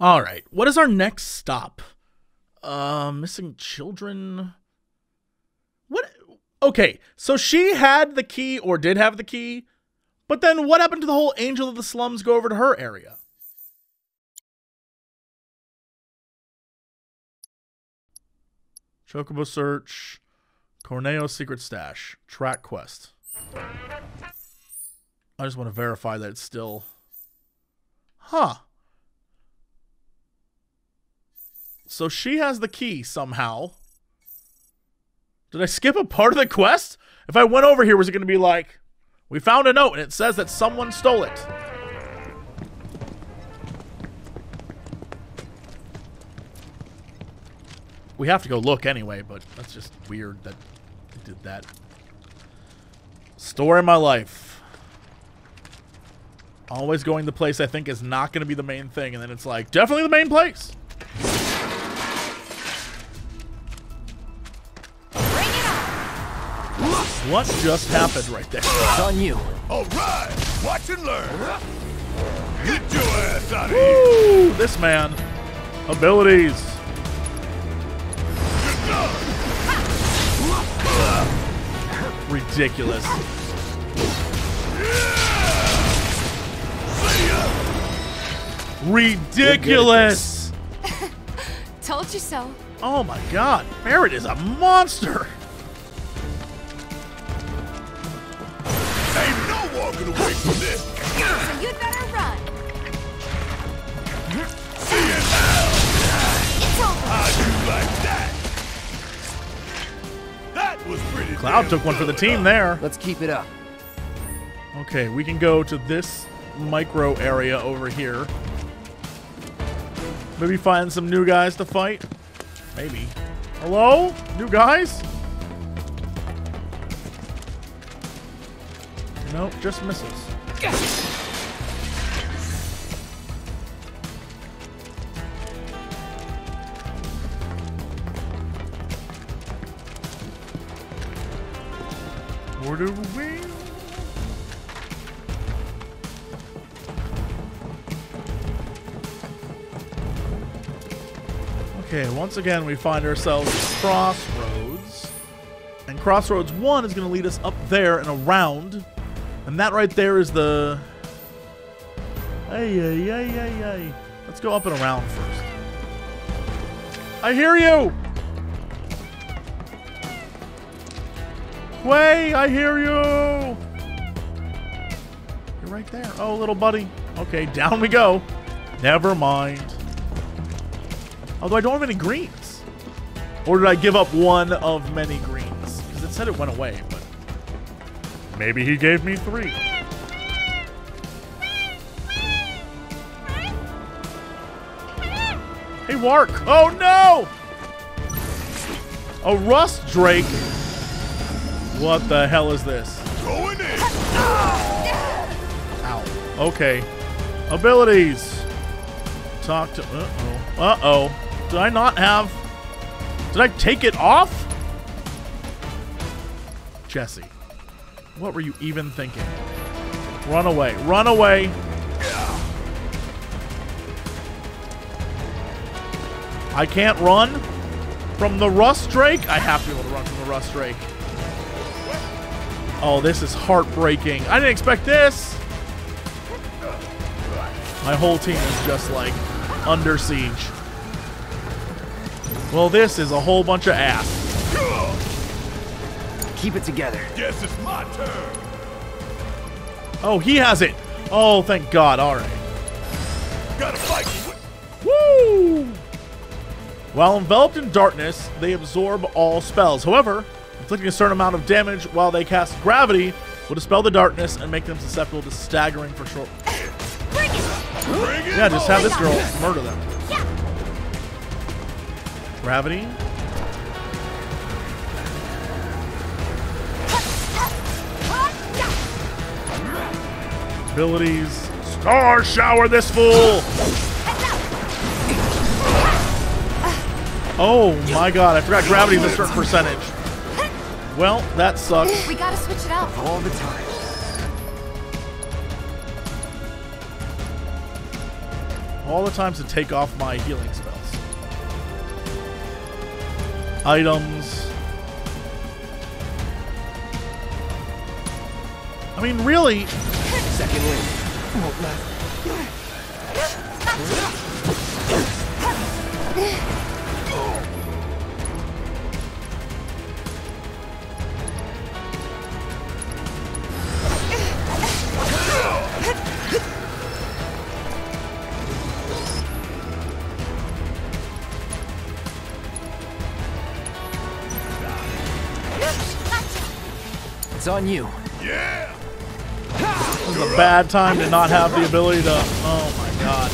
All right. What is our next stop? Uh, missing children. What? Okay, so she had the key or did have the key, but then what happened to the whole Angel of the Slums go over to her area? Chocobo search, Corneo secret stash, track quest. I just want to verify that it's still. Huh. So she has the key somehow. Did I skip a part of the quest? If I went over here, was it going to be like, we found a note and it says that someone stole it? We have to go look anyway, but that's just weird that it did that. Story of my life. Always going the place I think is not going to be the main thing, and then it's like, definitely the main place. What just happened right there? It's on you. All right, watch and learn. Get your ass out of here. Woo! This man. Abilities. Ridiculous. Ridiculous. Told you so. Oh my god. Barret is a monster. Walking away from this. So you'd better run. See it now. It's over. How'd you like that? That was pretty. Cloud damn took one for the team huh? there. Let's keep it up. Okay, we can go to this micro area over here. Maybe find some new guys to fight. Maybe. Hello? New guys? Nope, just misses. Where do we? Okay, once again, we find ourselves at Crossroads. And Crossroads 1 is going to lead us up there and around. And that right there is the... Hey, hey, hey, hey, hey. Let's go up and around first. I hear you! Quay, I hear you! You're right there. Oh, little buddy. Okay, down we go. Never mind. Although I don't have any greens. Or did I give up one of many greens? Because it said it went away, maybe he gave me three. Hey, Wark. Oh, no! A rust drake. What the hell is this? Going in. Ow. Okay. Abilities. Talk to. Uh oh. Uh oh. Did I not have. Did I take it off? Jesse. What were you even thinking? Run away. Run away. I can't run from the Rust Drake? I have to be able to run from the Rust Drake. Oh, this is heartbreaking. I didn't expect this. My whole team is just like under siege. Well, this is a whole bunch of ass. Keep it together. Guess it's my turn. Oh, he has it. Oh, thank God. All right. Gotta fight. Woo! While enveloped in darkness, they absorb all spells. However, inflicting a certain amount of damage while they cast gravity will dispel the darkness and make them susceptible to staggering for short. Bring it. Bring it. Yeah, just have this girl murder them. Yeah. Gravity. Abilities. Star shower this fool! Oh my god, I forgot gravity's a certain percentage. Well, that sucks. We gotta switch it up. All the time. all the times to take off my healing spells. Items. I mean, really, Second wind. Won't. It's on you. Bad time to not have the ability to. Oh my god.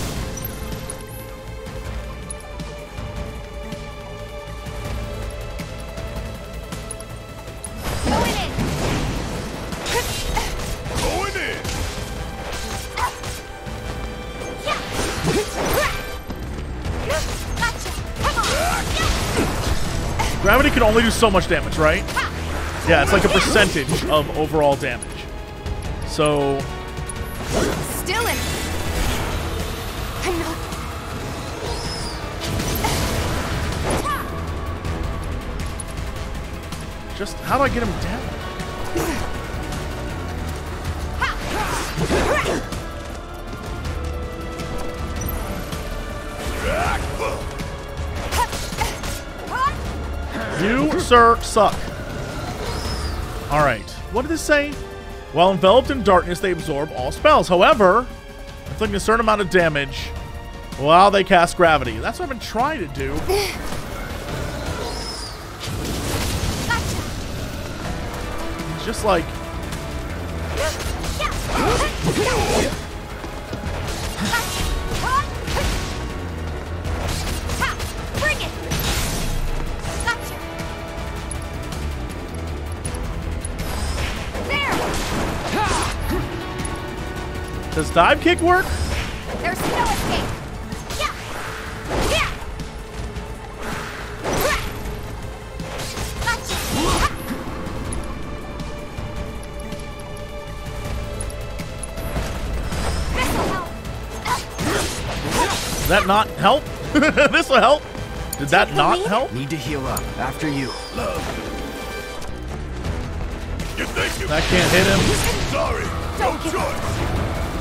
Gravity can only do so much damage, right? Yeah, it's like a percentage of overall damage. So, how do I get him down? You, sir, suck. Alright. What did this say? While enveloped in darkness, they absorb all spells. However, inflicting a certain amount of damage while they cast gravity. That's what I've been trying to do. like, does dive kick work? That not help? this will help. Did that the not help? Need to heal up. After you. love. You think you... That can't hit him. Sorry! Don't no choice!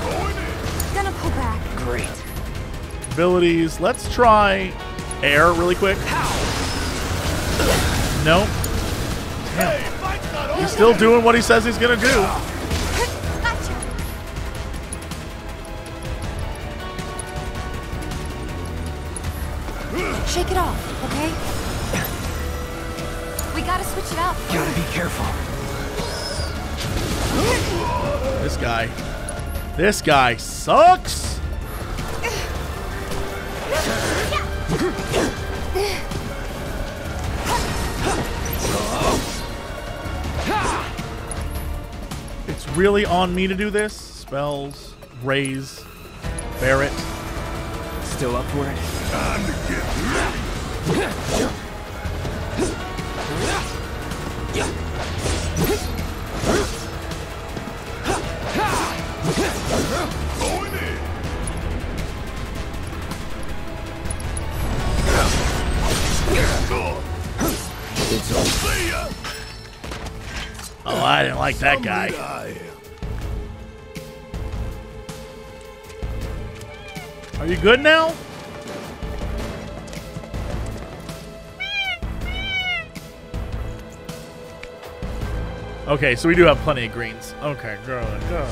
Going in! Gonna pull back. Great. Abilities. Let's try air really quick. Nope. Hey, fight's not over! He's still doing what he says he's gonna do. Shake it off, okay? We gotta switch it up. Gotta be careful. This guy. This guy sucks. It's really on me to do this. Spells, raise, Barret. Still up for it? Time to get like that guy. Are you good now? Okay, so we do have plenty of greens. Okay, good, good.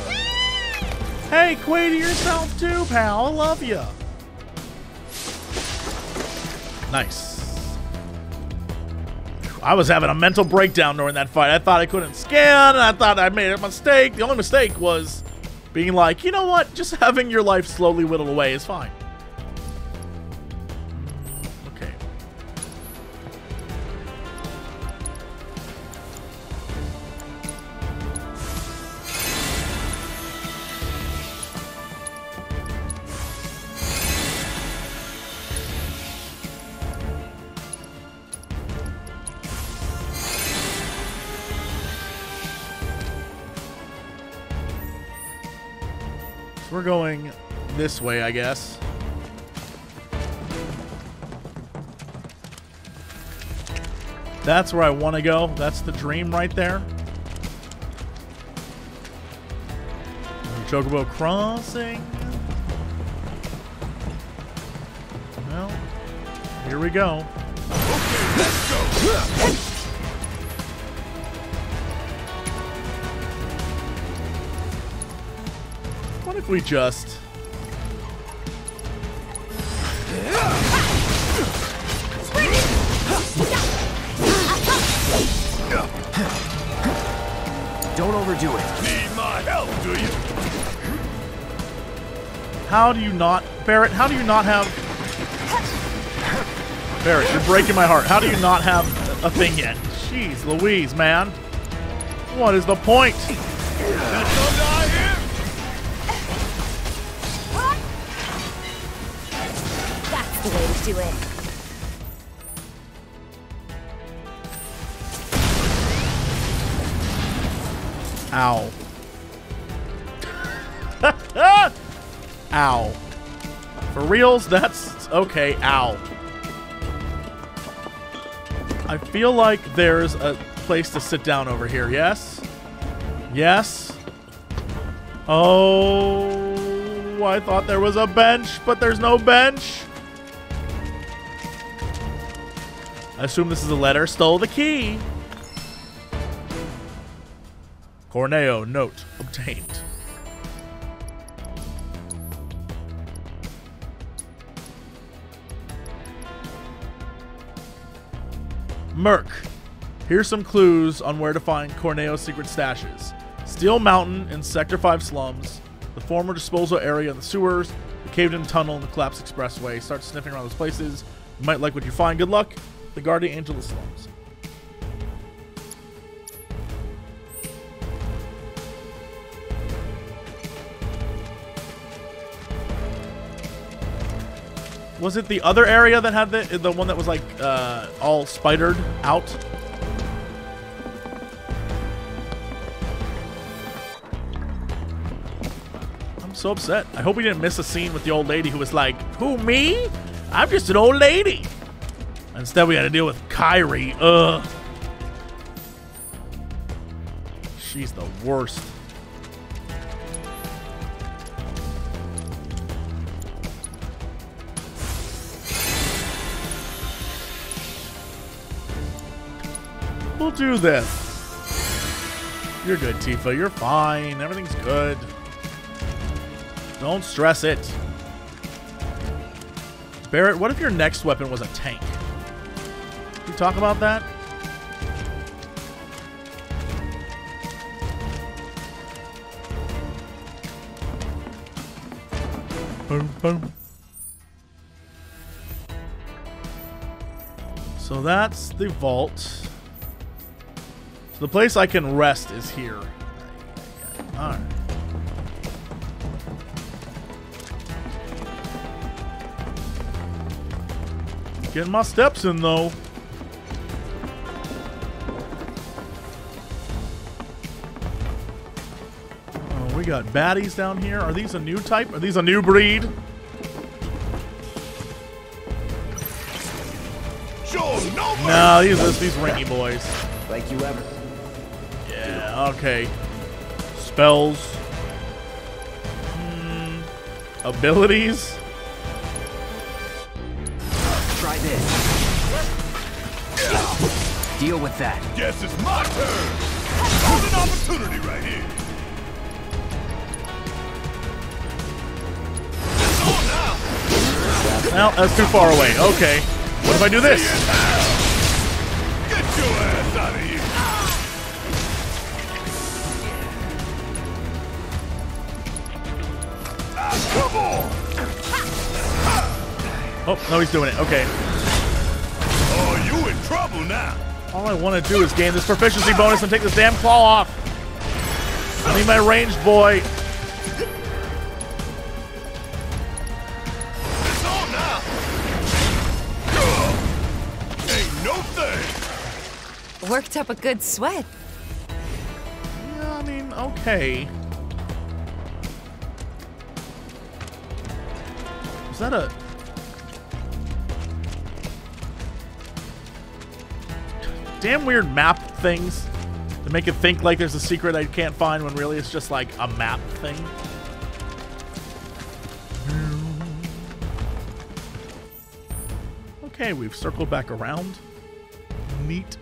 Hey, Quay to yourself too, pal. I love you. Nice. I was having a mental breakdown during that fight. I thought I couldn't scan, and I thought I made a mistake. The only mistake was being like, you know what? Just having your life slowly whittled away is fine. we're going this way, I guess. That's where I want to go. That's the dream right there. Chocobo Crossing. Well, here we go. Okay, let's go. If we just... Don't overdo it. Need my help, do you? How do you not... Barret, how do you not have... Barret, you're breaking my heart. How do you not have a thing yet? Jeez Louise, man. What is the point? Do it. Ow. Ow. For reals, that's okay. Ow. I feel like there's a place to sit down over here. Yes? Yes? Oh, I thought there was a bench, but there's no bench. Assume this is a letter. Stole the key. Corneo note obtained. Merc. Here's some clues on where to find Corneo's secret stashes. Steel Mountain in Sector 5 slums, the former disposal area in the sewers, the caved-in tunnel in the collapsed expressway. Start sniffing around those places. You might like what you find. Good luck. The Guardian Angel of Slums. Was it the other area that had the the one that was like uh, all spidered out? I'm so upset. I hope we didn't miss a scene with the old lady who was like, "Who me? I'm just an old lady." Instead, we had to deal with Kyrie. Ugh. She's the worst. We'll do this. You're good, Tifa. You're fine. Everything's good. Don't stress it. Barret, what if your next weapon was a tank? You talk about that? Boom, boom. So that's the vault. So the place I can rest is here. Alright. Getting my steps in though. Got baddies down here. Are these a new type? Are these a new breed? Sure, no these are these ringy boys. Like you ever. Yeah, okay. Spells. Hmm. Abilities. Try this. Deal with that. Guess it's my turn. Golden opportunity right here. Well, that's too far away. Okay. What if I do this? Oh, no, he's doing it. Okay. Oh, you in trouble now. All I want to do is gain this proficiency bonus and take this damn claw off. I need my ranged boy. Up a good sweat. Yeah, I mean, okay. Is that a... damn weird map things to make it think like there's a secret I can't find when really it's just like a map thing. Okay, we've circled back around. Neat.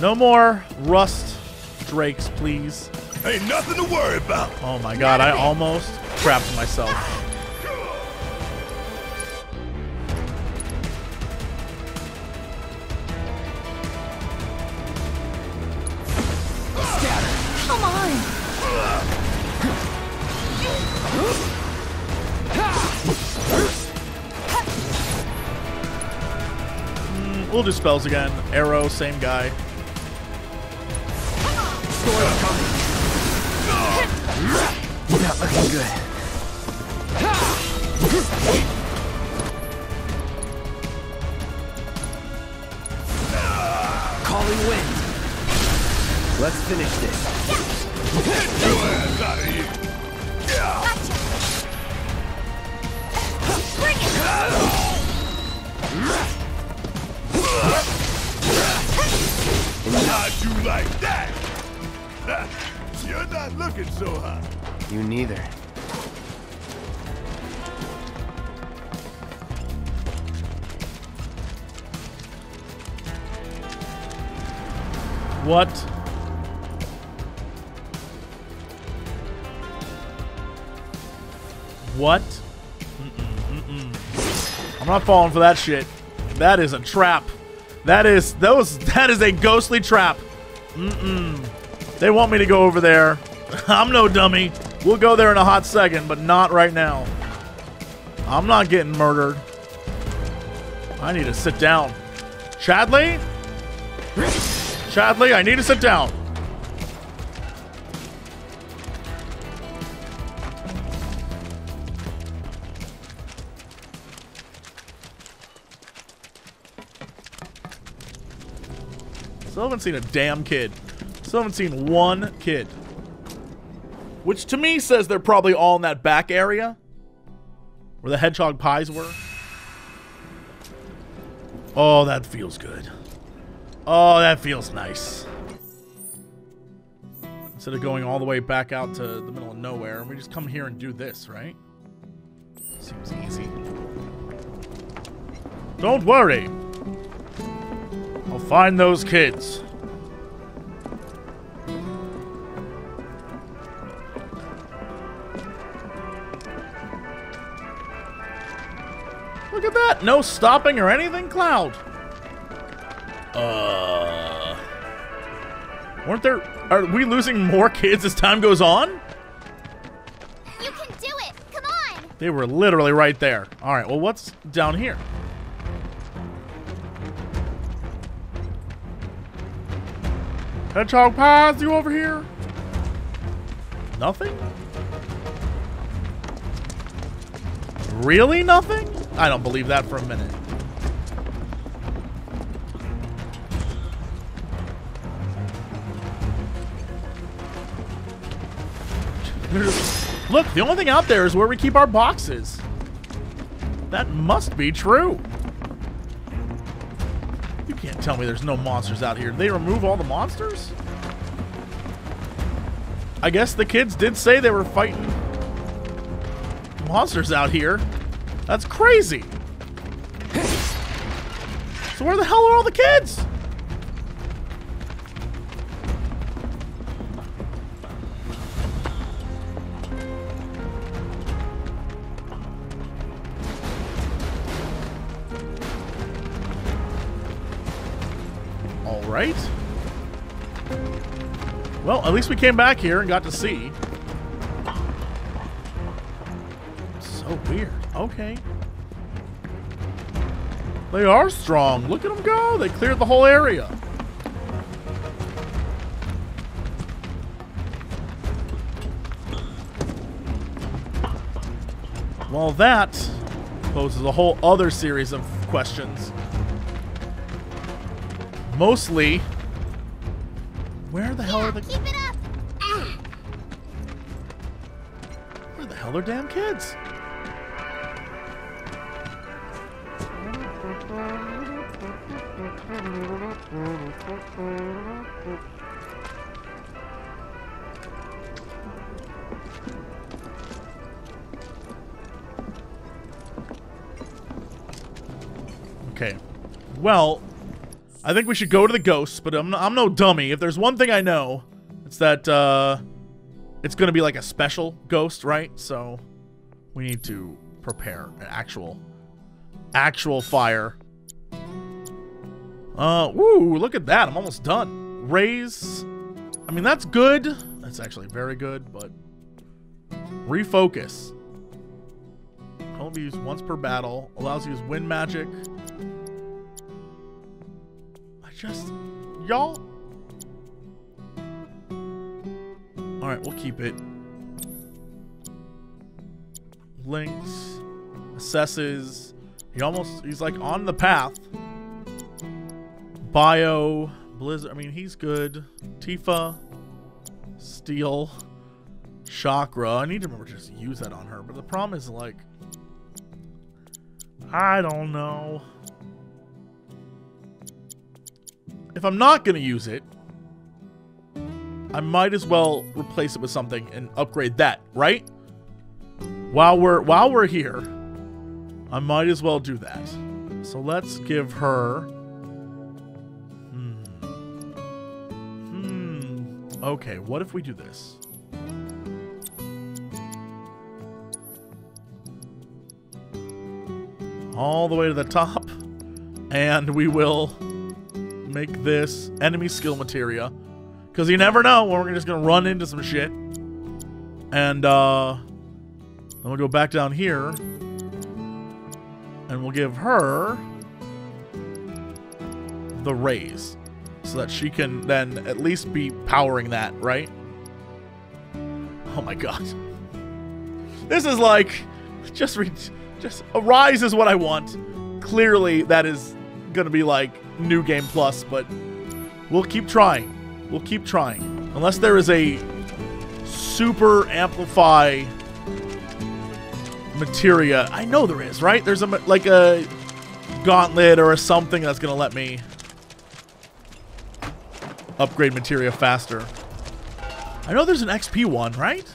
No more rust drakes, please. Ain't nothing to worry about. Oh my god, I almost trapped myself. Come on. Hmm, we'll do spells again. Arrow, same guy. Storm's coming. Not looking good. Calling wind. Let's finish this. Get your ass out of here. Gotcha. Bring it. Not you like that. You're not looking so hot. You neither. What? What? Mm-mm, mm-mm. I'm not falling for that shit. That is a trap. That is those. That is a ghostly trap. Mm-mm. They want me to go over there. I'm no dummy. We'll go there in a hot second, but not right now. I'm not getting murdered. I need to sit down. Chadley? Chadley, I need to sit down. Still haven't seen a damn kid. Still haven't seen one kid. Which to me says they're probably all in that back area where the hedgehog pies were. Oh, that feels good. Oh, that feels nice. Instead of going all the way back out to the middle of nowhere, we just come here and do this, right? Seems easy. Don't worry. I'll find those kids. Look at that. No stopping or anything, Cloud. Uh. Weren't there. Are we losing more kids as time goes on? You can do it. Come on. They were literally right there. All right, well, what's down here? Hedgehog pies, you over here? Nothing? Really nothing? I don't believe that for a minute. Look, the only thing out there is where we keep our boxes. That must be true. You can't tell me there's no monsters out here. They remove all the monsters? I guess the kids did say they were fighting monsters out here. That's crazy. So where the hell are all the kids? All right. Well, at least we came back here and got to see. Okay. They are strong. Look at them go. They cleared the whole area. Well, that poses a whole other series of questions. Mostly, where the hell are the Keep it up. Ah. where the hell are damn kids? Well, I think we should go to the ghosts, but I'm, I'm no dummy. If there's one thing I know, it's that uh, it's going to be like a special ghost, right? So we need to prepare an actual, actual fire. Uh, woo, look at that. I'm almost done. Raise. I mean, that's good. That's actually very good, but refocus. Only be used once per battle. Allows you to use wind magic. Just, y'all. All right, we'll keep it. Links, assesses. He almost, he's like on the path. Bio, Blizzard. I mean, he's good. Tifa, Steal, Chakra. I need to remember to just use that on her. But the problem is, like, I don't know. If I'm not going to use it, I might as well replace it with something and upgrade that, right? While we're while we're here, I might as well do that. So let's give her Hmm. Hmm. Okay, what if we do this? All the way to the top. And we will make this enemy skill materia. Because you never know when we're just going to run into some shit. And uh, then we'll go back down here. And we'll give her the raise. So that she can then at least be powering that, right? Oh my god. This is like just re- just Arise is what I want. Clearly that is to be like new game plus, but we'll keep trying. We'll keep trying. Unless there is a super amplify materia. I know there is, right? There's a like a gauntlet or a something that's to let me upgrade materia faster. I know there's an XP one, right?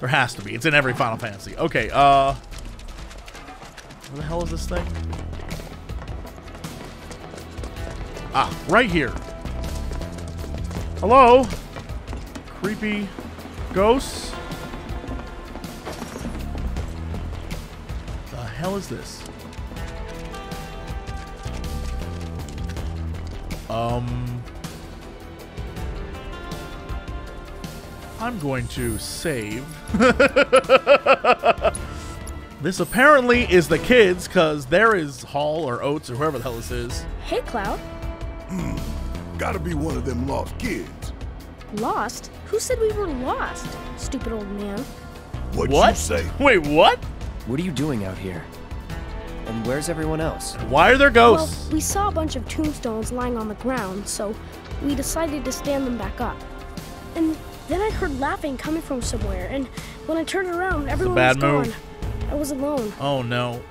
There has to be. It's in every Final Fantasy. Okay, uh... Where the hell is this thing? Ah, right here. Hello? Creepy ghosts? The hell is this? Um... I'm going to save. this apparently is the kids, because there is Hall or Oates or whoever the hell this is. Hey, Cloud. Hmm. Gotta be one of them lost kids. Lost? Who said we were lost? Stupid old man. What, What? you say? Wait, what? What are you doing out here? And where's everyone else? Why are there ghosts? Well, we saw a bunch of tombstones lying on the ground, so we decided to stand them back up. And then I heard laughing coming from somewhere, and when I turned around, everyone bad was gone. move. I was alone. Oh no.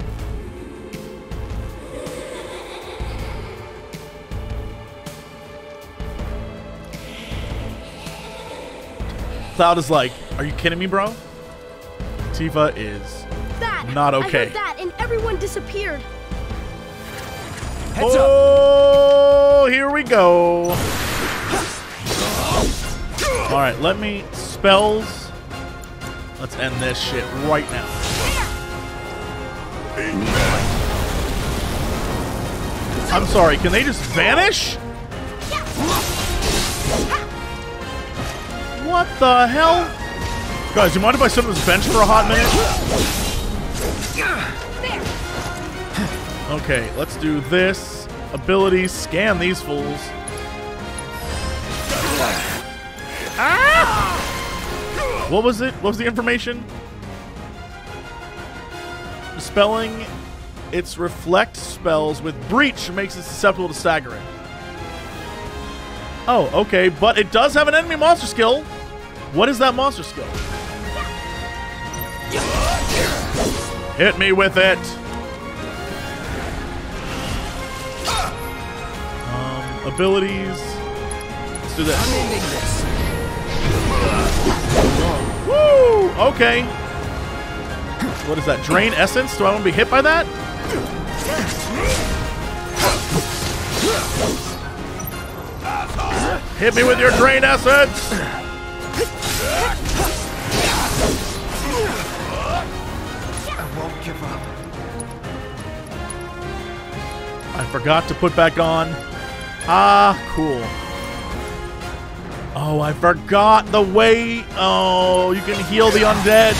Cloud is like, are you kidding me, bro? Tifa is That! Not I okay. heard that, and everyone disappeared. Heads up! Oh, here we go. All right, let me spells. Let's end this shit right now. I'm sorry, can they just vanish? What the hell? Guys, you mind if I sit on this bench for a hot minute? Okay, let's do this. Abilities, scan these fools. Ah! What was it? What was the information? Spelling its reflect spells with breach makes it susceptible to staggering. Oh, okay, but it does have an enemy monster skill. What is that monster skill? Hit me with it. Um, abilities. Let's do this. Woo! Okay. What is that? Drain essence? Do I want to be hit by that? Hit me with your drain essence! I won't give up. I forgot to put back on. Ah, cool. Oh, I forgot the way. Oh, you can heal the undead.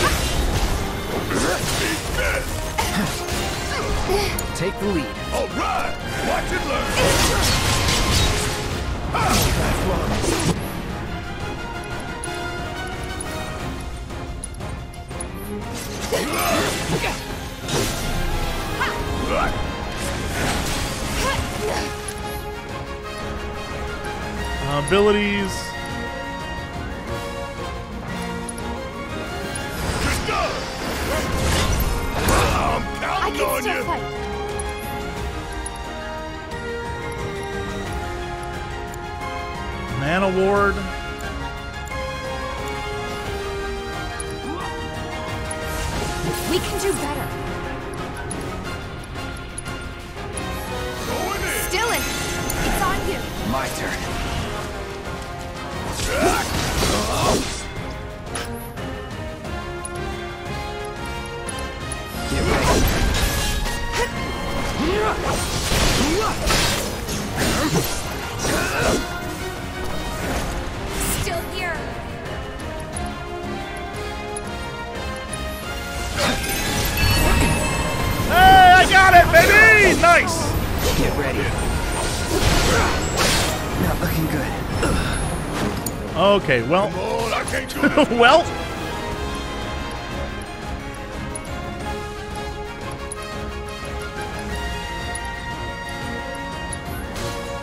Take the lead. All right, watch and learn. Uh, abilities. I'm counting can on still you. fight. Mana ward. Okay, well, on, I can't do well.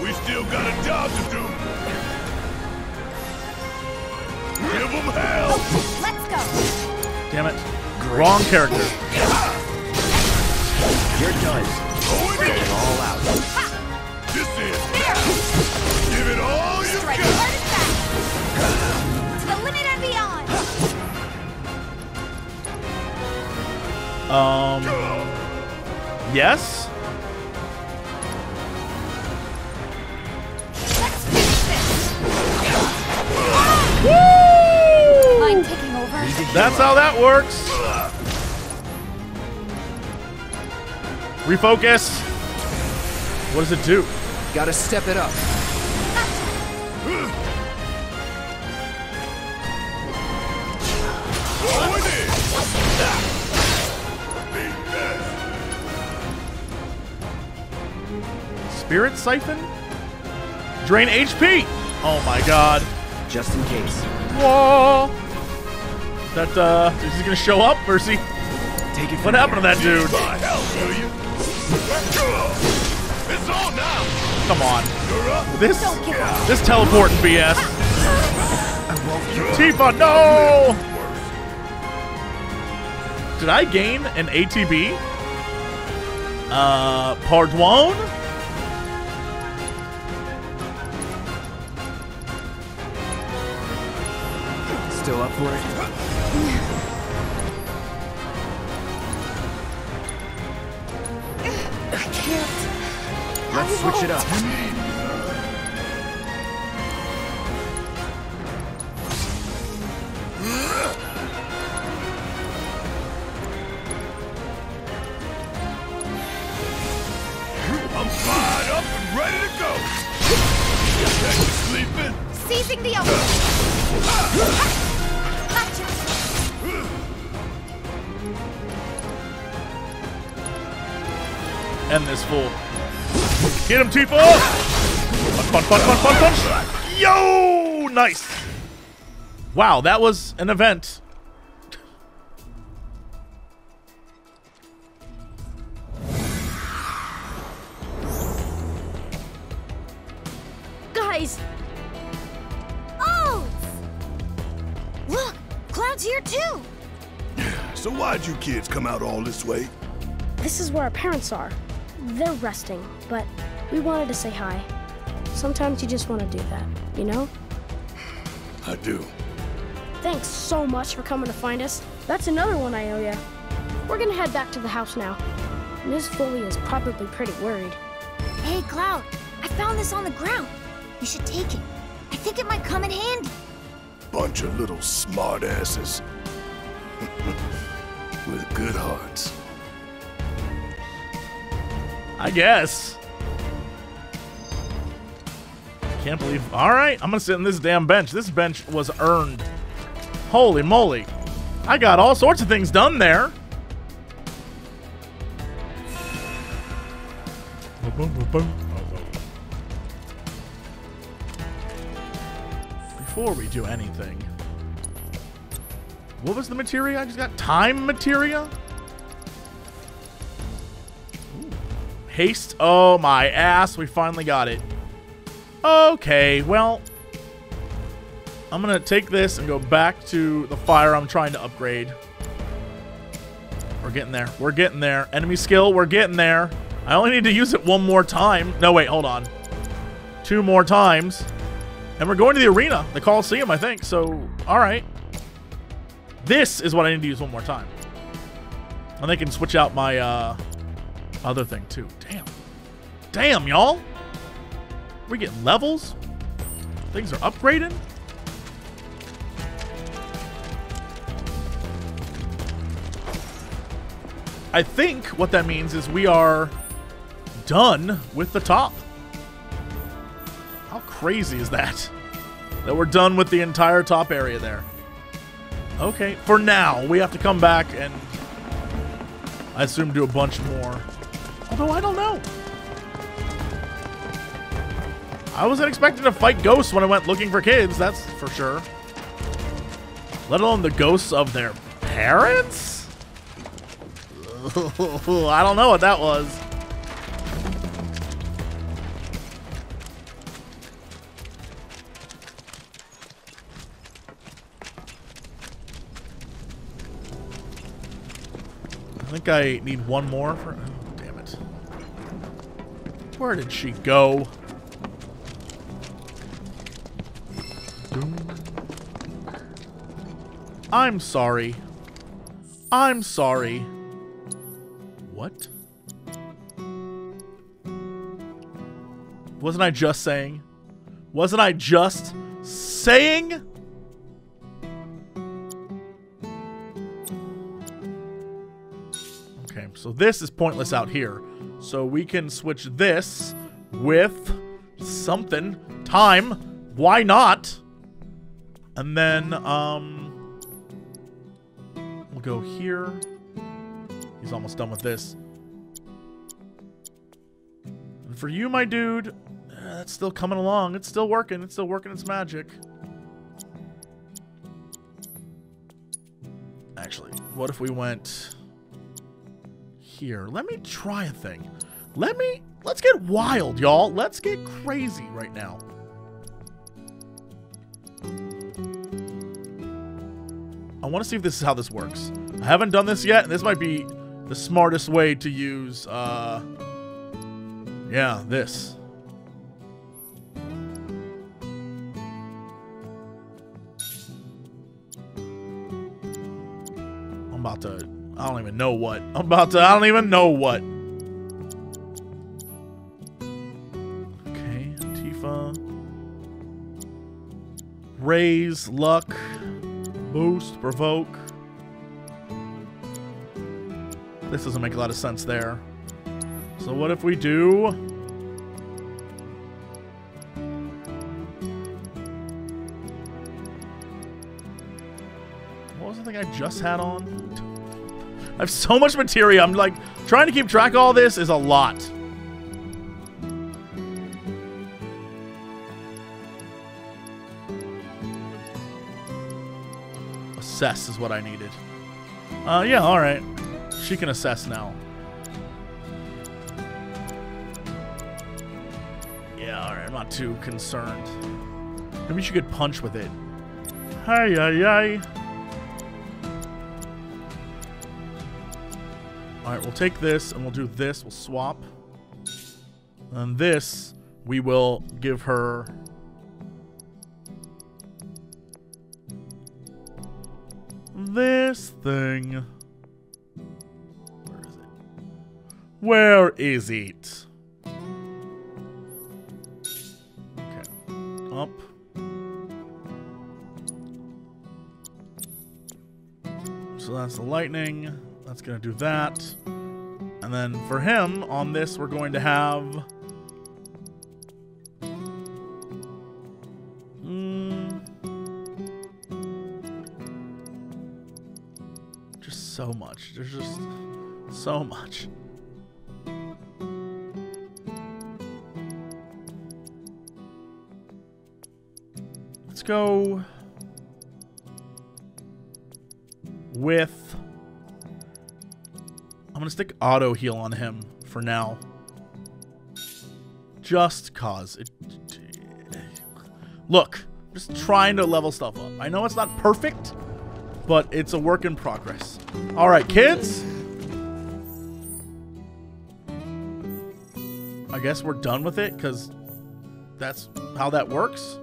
We still got a job to do. Give them hell. Let's go. Damn it. Wrong character. Refocus. What does it do? Gotta step it up. Going in. Be best. Spirit Siphon? Drain HP! Oh my god. Just in case. Whoa! That, uh, is he gonna show up, is. Take it What happened to that dude? This. Don't give up. This teleporting BS. I won't give up. Tifa, no! Did I gain an ATB? Uh, pardon? Still up for it? I can't. Let's I switch it up. I'm fired up and ready to go. That you sleeping? Seizing the open. Gotcha. End this fool. Get him, Tifa! Punch, punch, punch, punch, punch, punch! Yo! Nice! Wow, that was an event. Guys, Oh! Look, Cloud's here too. So why'd you kids come out all this way? this is where our parents are. They're resting, but we wanted to say hi. Sometimes you just want to do that, you know? I do. Thanks so much for coming to find us. That's another one I owe ya. We're gonna head back to the house now. Miss Folia is probably pretty worried. Hey, Cloud, I found this on the ground. You should take it. I think it might come in handy. Bunch of little smartasses. With good hearts. I guess. Can't believe. All right, I'm gonna sit on this damn bench. This bench was earned. Holy moly! I got all sorts of things done there. Before we do anything, what was the materia? I just got time materia. Haste. Oh, my ass. We finally got it. Okay, well, I'm going to take this and go back to the fire I'm trying to upgrade. We're getting there. We're getting there. Enemy skill, we're getting there. I only need to use it one more time. No, wait, hold on. Two more times. And we're going to the arena, the Coliseum, I think. So, all right. This is what I need to use one more time. And they can switch out my, uh, other thing too. Damn. Damn, y'all. We getting levels. Things are upgrading. I think what that means is we are done with the top. How crazy is that? That we're done with the entire top area there. Okay, for now, we have to come back and I assume do a bunch more. Although, I don't know. I wasn't expecting to fight ghosts when I went looking for kids, that's for sure. Let alone the ghosts of their parents? I don't know what that was. I think I need one more for... Oh, damn it. Where did she go? I'm sorry. I'm sorry. What? Wasn't I just saying? Wasn't I just saying? Okay, so this is pointless out here. So we can switch this with something. Time. Why not? And then, um... We'll go here. He's almost done with this. And for you, my dude, uh, that's still coming along. It's still working. It's still working its magic. Actually, what if we went here? Let me try a thing. Let me, let's get wild, y'all. Let's get crazy right now. I want to see if this is how this works. I haven't done this yet, and this might be the smartest way to use, uh, yeah, this. I'm about to, I don't even know what. I'm about to, I don't even know what. Okay, Tifa. Raise, luck, boost, provoke. This doesn't make a lot of sense there. So what if we do... What was the thing I just had on? I have so much material. I'm like, trying to keep track of all this is a lot. Assess is what I needed. Uh, yeah, alright. She can assess now. Yeah, alright, I'm not too concerned. Maybe she could punch with it. Hi, hi, hi. Alright, we'll take this and we'll do this. We'll swap. And this we will give her this thing. Where is it? Okay. Up. So that's the lightning. That's going to do that. And then for him, on this, we're going to have... Mm, just so much. There's just so much. Go with. I'm gonna stick auto heal on him for now. Just cause it. Look, just trying to level stuff up. I know it's not perfect, but it's a work in progress. All right, kids. I guess we're done with it because that's how that works.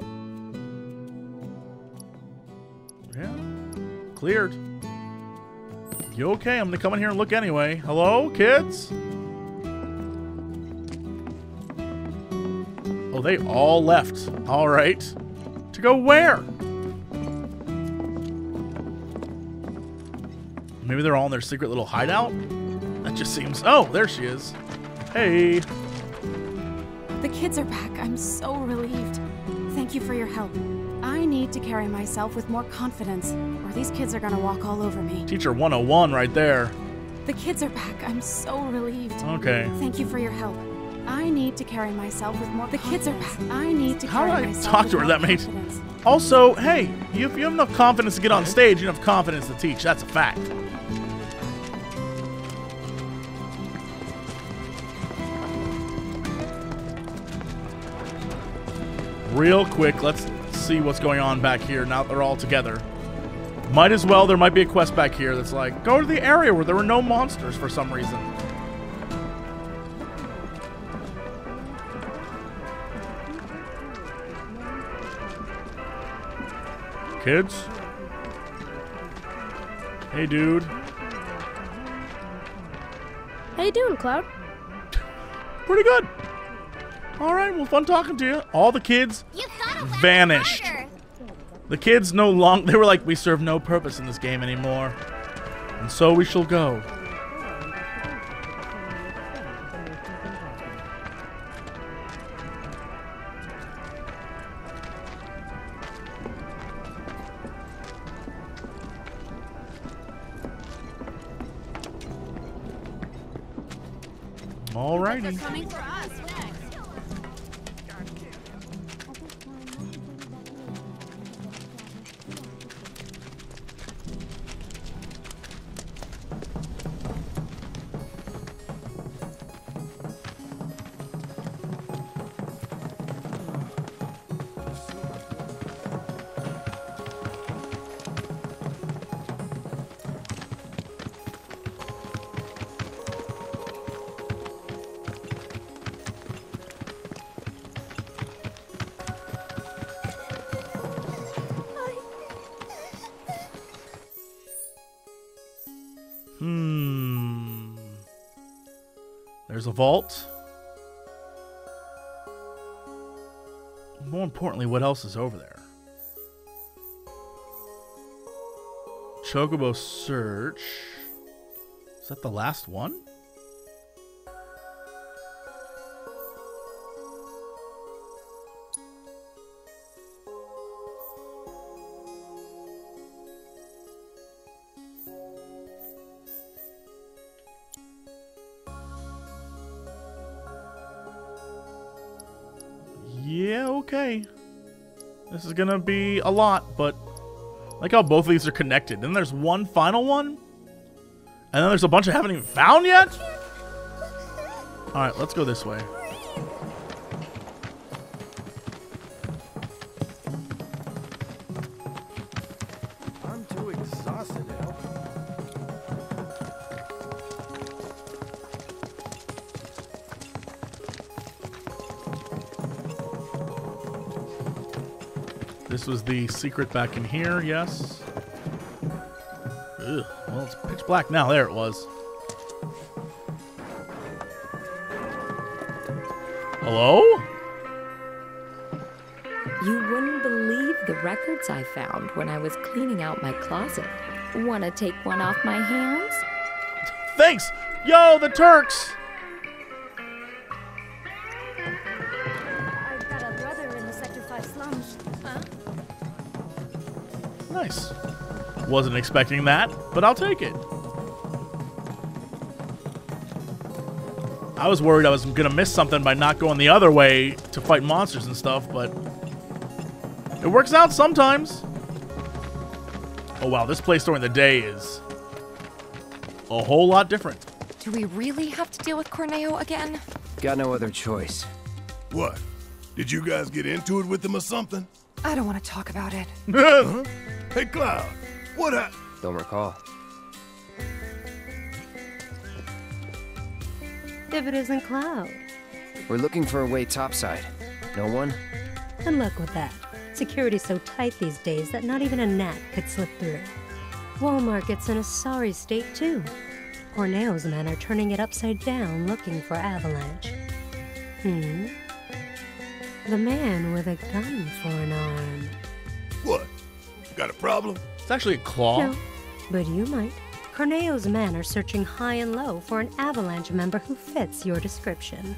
Cleared. You okay? I'm gonna come in here and look anyway. Hello, kids? Oh, they all left. All right. To go where? Maybe they're all in their secret little hideout? That just seems... Oh, there she is. Hey. The kids are back. I'm so relieved. Thank you for your help. I need to carry myself with more confidence, or these kids are gonna walk all over me. Teacher 101 right there. The kids are back. I'm so relieved. Okay. Thank you for your help. I need to carry myself with more. The kids are back. I need to How carry did I talk to her that many- Also, hey, you, if you have enough confidence to get on stage, you have confidence to teach. That's a fact. Real quick, let's see what's going on back here now that they're all together. Might as well, there might be a quest back here that's like, go to the area where there were no monsters for some reason. Kids? Hey, dude. How you doing, Cloud? Pretty good. All right, well, fun talking to you. All the kids You Vanished. The kids no long they were like, we serve no purpose in this game anymore. And so we shall go. What else is over there? Chocobo search. Is that the last one? Yeah, okay. This is gonna be a lot, but like how both of these are connected. Then there's one final one, and then there's a bunch I haven't even found yet. All right, let's go this way. Was the secret back in here, yes. Ugh, well, it's pitch black now. There it was. Hello? You wouldn't believe the records I found when I was cleaning out my closet. Wanna take one off my hands? Thanks! Yo, the Turks! Wasn't expecting that, but I'll take it. I was worried I was gonna miss something by not going the other way to fight monsters and stuff, but it works out sometimes. Oh wow, this place during the day is a whole lot different. Do we really have to deal with Corneo again? Got no other choice. What? Did you guys get into it with him or something? I don't want to talk about it. Hey, Cloud, what hap- Don't recall. If it isn't Cloud. We're looking for a way topside. No one? And luck with that. Security's so tight these days that not even a gnat could slip through. Wall Market's in a sorry state, too. Corneo's men are turning it upside down looking for Avalanche. Hmm? The man with a gun for an arm. What? Got a problem? It's actually a claw. No, but you might. Corneo's men are searching high and low for an Avalanche member who fits your description.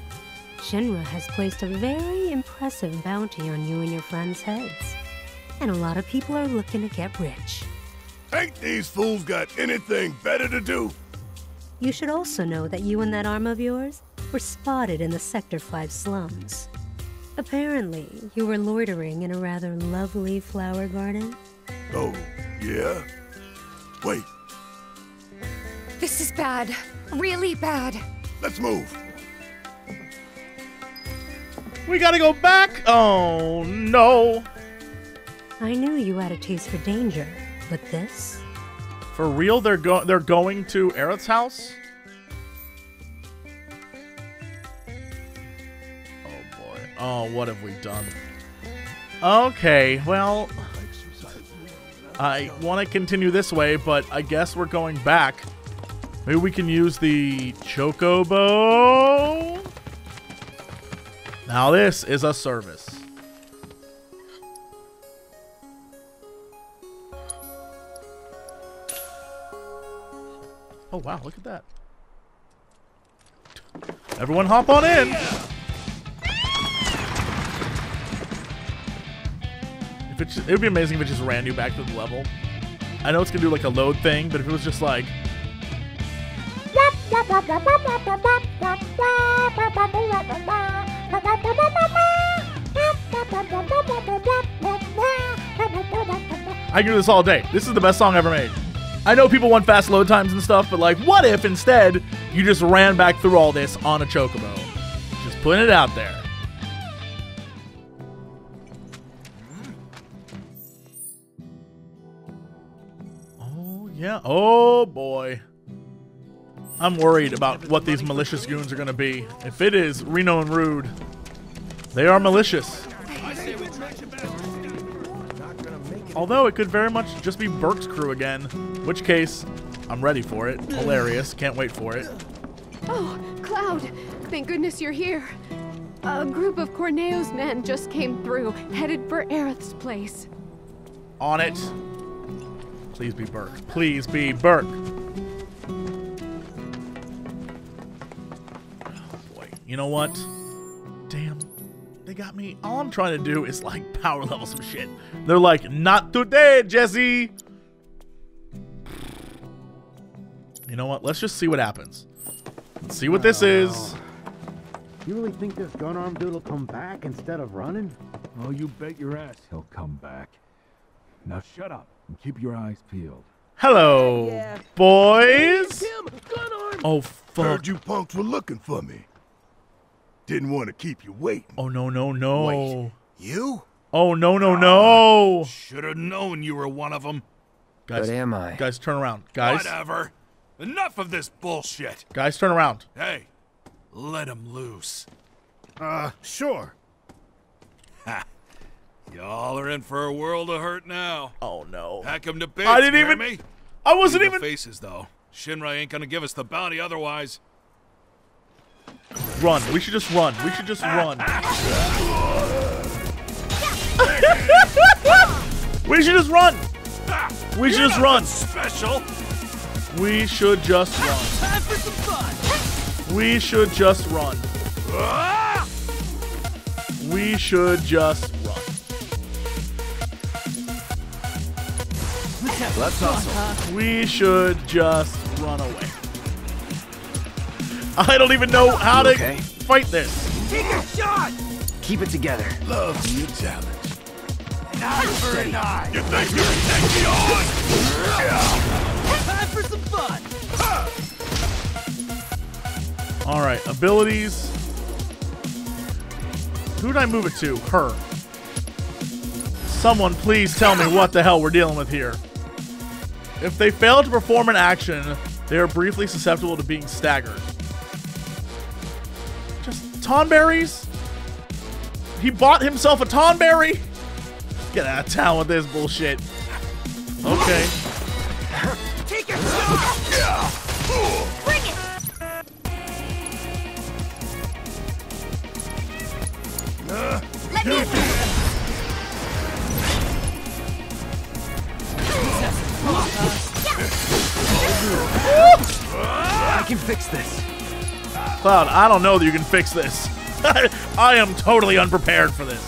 Shinra has placed a very impressive bounty on you and your friends' heads. And a lot of people are looking to get rich. Ain't these fools got anything better to do? You should also know that you and that arm of yours were spotted in the Sector 5 slums. Apparently, you were loitering in a rather lovely flower garden. Oh, yeah? Wait, This is bad. Really bad. let's move. We gotta go back. Oh no. I knew you had a taste for danger, but this? For real, they're go they're going to Aerith's house. Oh boy. Oh, what have we done? Okay, well, I want to continue this way, but I guess we're going back. Maybe we can use the chocobo. Now this is a service. Oh wow, look at that. Everyone hop on in. If it would be amazing if it just ran you back to the level. I know it's gonna do like a load thing, but if it was just like, I can do this all day. This is the best song ever made. I know people want fast load times and stuff, but like, what if instead you just ran back through all this on a chocobo? Just putting it out there. Yeah. Oh, boy. I'm worried about what these malicious goons are going to be. If it is Reno and Rude, they are malicious. Although it could very much just be Burke's crew again, which case, I'm ready for it. Hilarious. Can't wait for it. Oh, Cloud! Thank goodness you're here. A group of Corneo's men just came through, headed for Aerith's place. On it. Please be Burke. Please be Burke. Oh boy. You know what? Damn. They got me. All I'm trying to do is like power level some shit. They're like, not today, Jesse. You know what? Let's just see what happens. Let's see what this is. You really think this gun arm dude will come back instead of running? Oh, you bet your ass he'll come back. Now shut up and keep your eyes peeled. Hello, boys. Oh fuck. Heard you punks were looking for me. Didn't want to keep you waiting. Oh no no no. Wait, you? Oh no no no. Should have known you were one of them. Guys, But am I? guys, turn around. Guys, Whatever. Enough of this bullshit. guys, turn around. Hey, let him loose. Uh, sure. Y'all are in for a world of hurt now. Oh no. Hack 'em to bits. I didn't even- Me? I wasn't even- faces though. Shinra ain't gonna give us the bounty otherwise. Run. We should just run. We should just run. we should just run. We should just run. Special. We should just run. Time for some fun. We should just run. Ah! We should just run. Let's hustle. We should just run away. I don't even know how to Okay. fight this. Take a shot. Keep it together. Love me a challenge. An eye for an eye. You think you can take me on? Time for some fun. All right, abilities. Who did I move it to? Her. Someone please tell me what the hell we're dealing with here. If they fail to perform an action, they are briefly susceptible to being staggered. Just Tonberries? He bought himself a Tonberry? Get out of town with this bullshit. Okay. Take a. Bring it! Let me I can fix this. Cloud, I don't know that you can fix this. I am totally unprepared for this.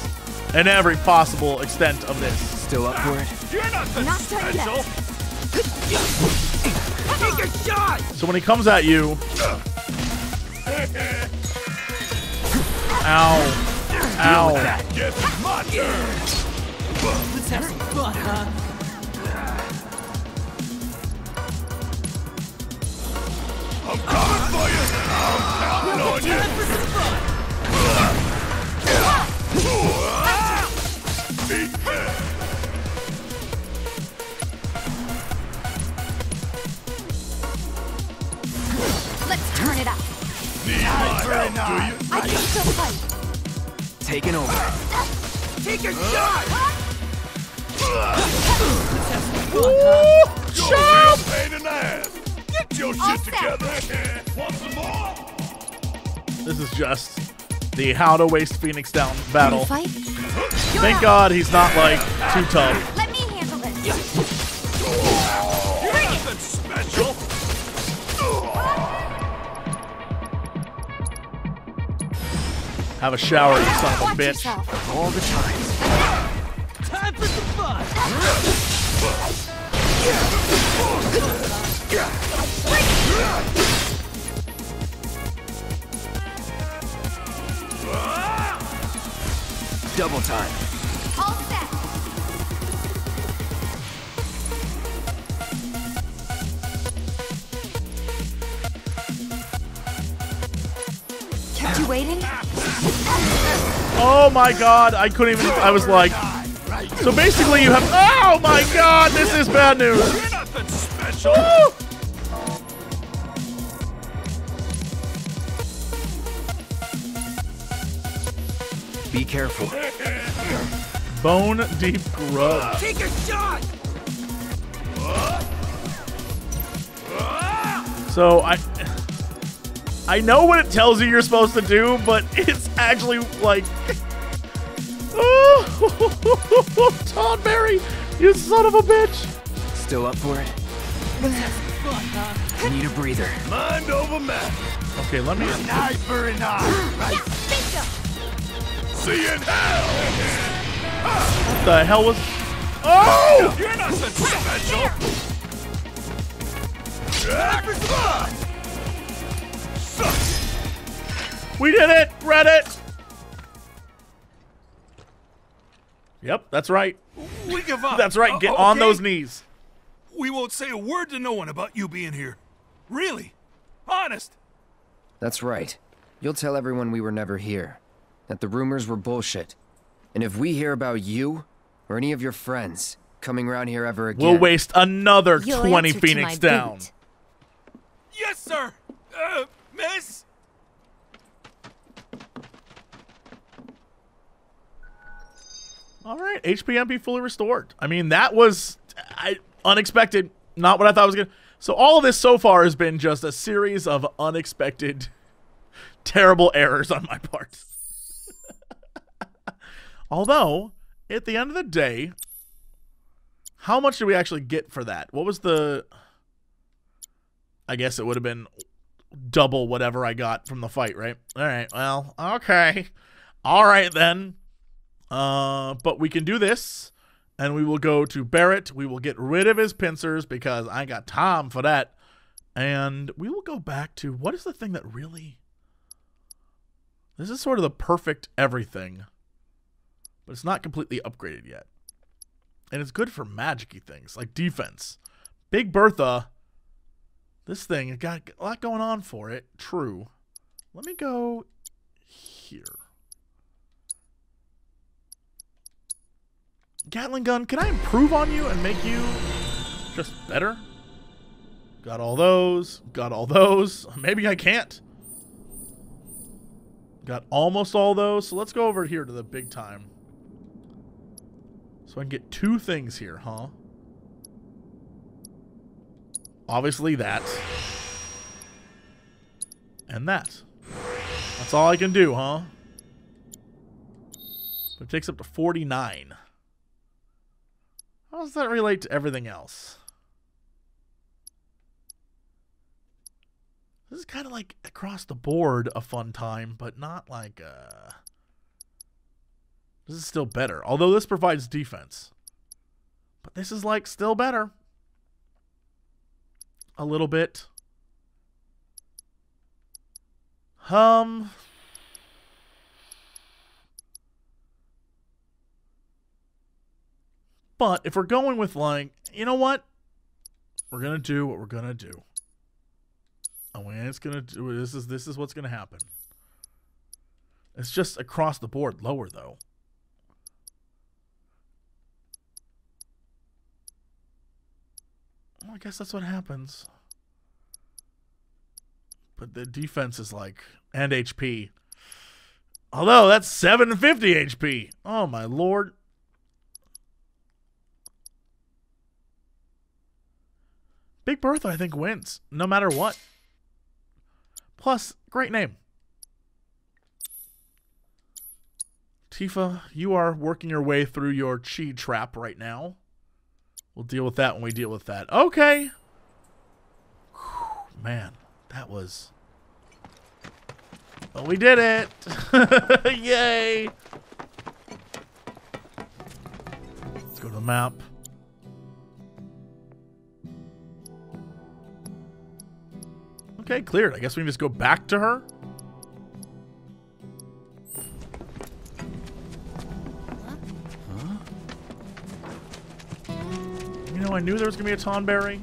In every possible extent of this. Still up for it? You're not the Not done yet. special. Take a shot. So when he comes at you. Ow. Ow. Guess it's my turn. Let's have some fun, huh? I'm coming for you. I'm counting on you. Time for some fun. Let's turn it up. Need my help, do you? I can still fight. Taking over. Take a shot. Shut up! Pain in the ass. Get your All shit set. together. Want some more? This is just the how to waste Phoenix down battle. fight? Thank God he's not like too tough. Let me handle this. You're nothing special. Have a shower, you son of a Watch bitch. yourself. All the time. Time for some fun. Double time. All set. Kept you waiting? Oh my god, I couldn't even. I was like. So basically, you have. Oh my god, this is bad news. You're nothing special. Woo! Careful. Bone deep grub. Take a shot. So I. I know what it tells you you're supposed to do, but it's actually like. Oh, Tonberry, you son of a bitch! Still up for it? I Need a breather. Mind over matter. Okay, let me. An eye for an eye. Right. See in hell. What the hell was? Oh! You're nothing special. Time for some fun. Suck. We did it! Reddit! Yep, that's right. We give up. That's right. Uh, Get on those knees. We won't say a word to no one about you being here. Really? Honest? That's right. You'll tell everyone we were never here. That the rumors were bullshit. And if we hear about you, or any of your friends, coming around here ever again... We'll waste another You'll 20 Phoenix my down. boot. Yes, sir. Uh, miss? All right, HPMP fully restored. I mean, that was I, unexpected. Not what I thought was going to. So all of this so far has been just a series of unexpected, terrible errors on my part. Although, at the end of the day, how much did we actually get for that? What was the... I guess it would have been double whatever I got from the fight, right? All right, well, okay. All right, then. Uh, but we can do this, and we will go to Barret. We will get rid of his pincers because I got time for that. And we will go back to what is the thing that really... This is sort of the perfect everything, but it's not completely upgraded yet. And it's good for magicy things like defense. Big Bertha, this thing has got a lot going on for it. True. Let me go here. Gatling gun, can I improve on you and make you just better? Got all those. Got all those. Maybe I can't. Got almost all those. So let's go over here to the big time. So I can get two things here, huh? Obviously that. And that. That's all I can do, huh? But it takes up to 49. How does that relate to everything else? This is kind of like across the board a fun time, but not like uh This is still better. Although this provides defense. But this is like still better. A little bit. Um But if we're going with like, you know what? We're gonna do what we're gonna do. I mean, it's gonna do. This is this is what's gonna happen. It's just across the board lower though. Well, I guess that's what happens. But the defense is like and HP. Although that's 750 HP. Oh my lord. Big Bertha, I think, wins no matter what. Plus, great name. Tifa, you are working your way through your chi trap right now. We'll deal with that when we deal with that. Okay. Whew, man, that was... Well, we did it! Yay! Let's go to the map. Okay, cleared. I guess we can just go back to her. I knew there was going to be a Tonberry.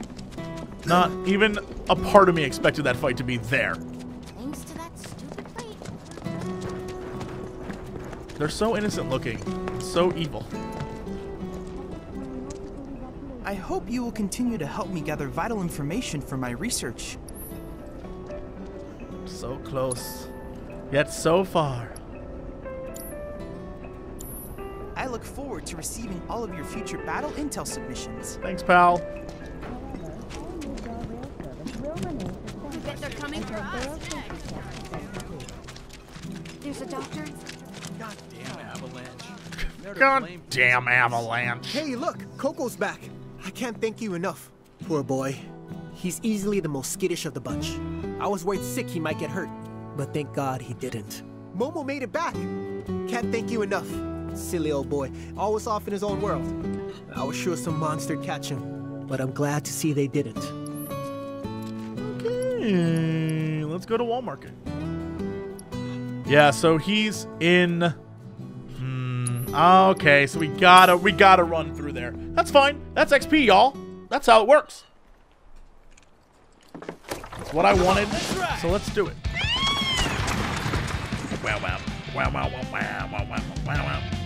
Not even a part of me expected that fight to be there. Thanks to that stupid fight. They're so innocent looking. So evil. I hope you will continue to help me gather vital information for my research. So close. Yet so far. Look forward to receiving all of your future battle intel submissions. Thanks, pal. They're coming for us There's a doctor. God damn avalanche. Hey, look, Coco's back. I can't thank you enough. Poor boy. He's easily the most skittish of the bunch. I was worried sick he might get hurt, but thank God he didn't. Momo made it back. Can't thank you enough. Silly old boy, always off in his own world. I was sure some monster'd catch him, but I'm glad to see they didn't. Okay, let's go to Wall Market. Yeah, so he's in. Hmm. Okay, so we gotta we gotta run through there. That's fine. That's XP, y'all. That's how it works. That's what I wanted. So let's do it. Wow wow wow wow wow wow wow wow wow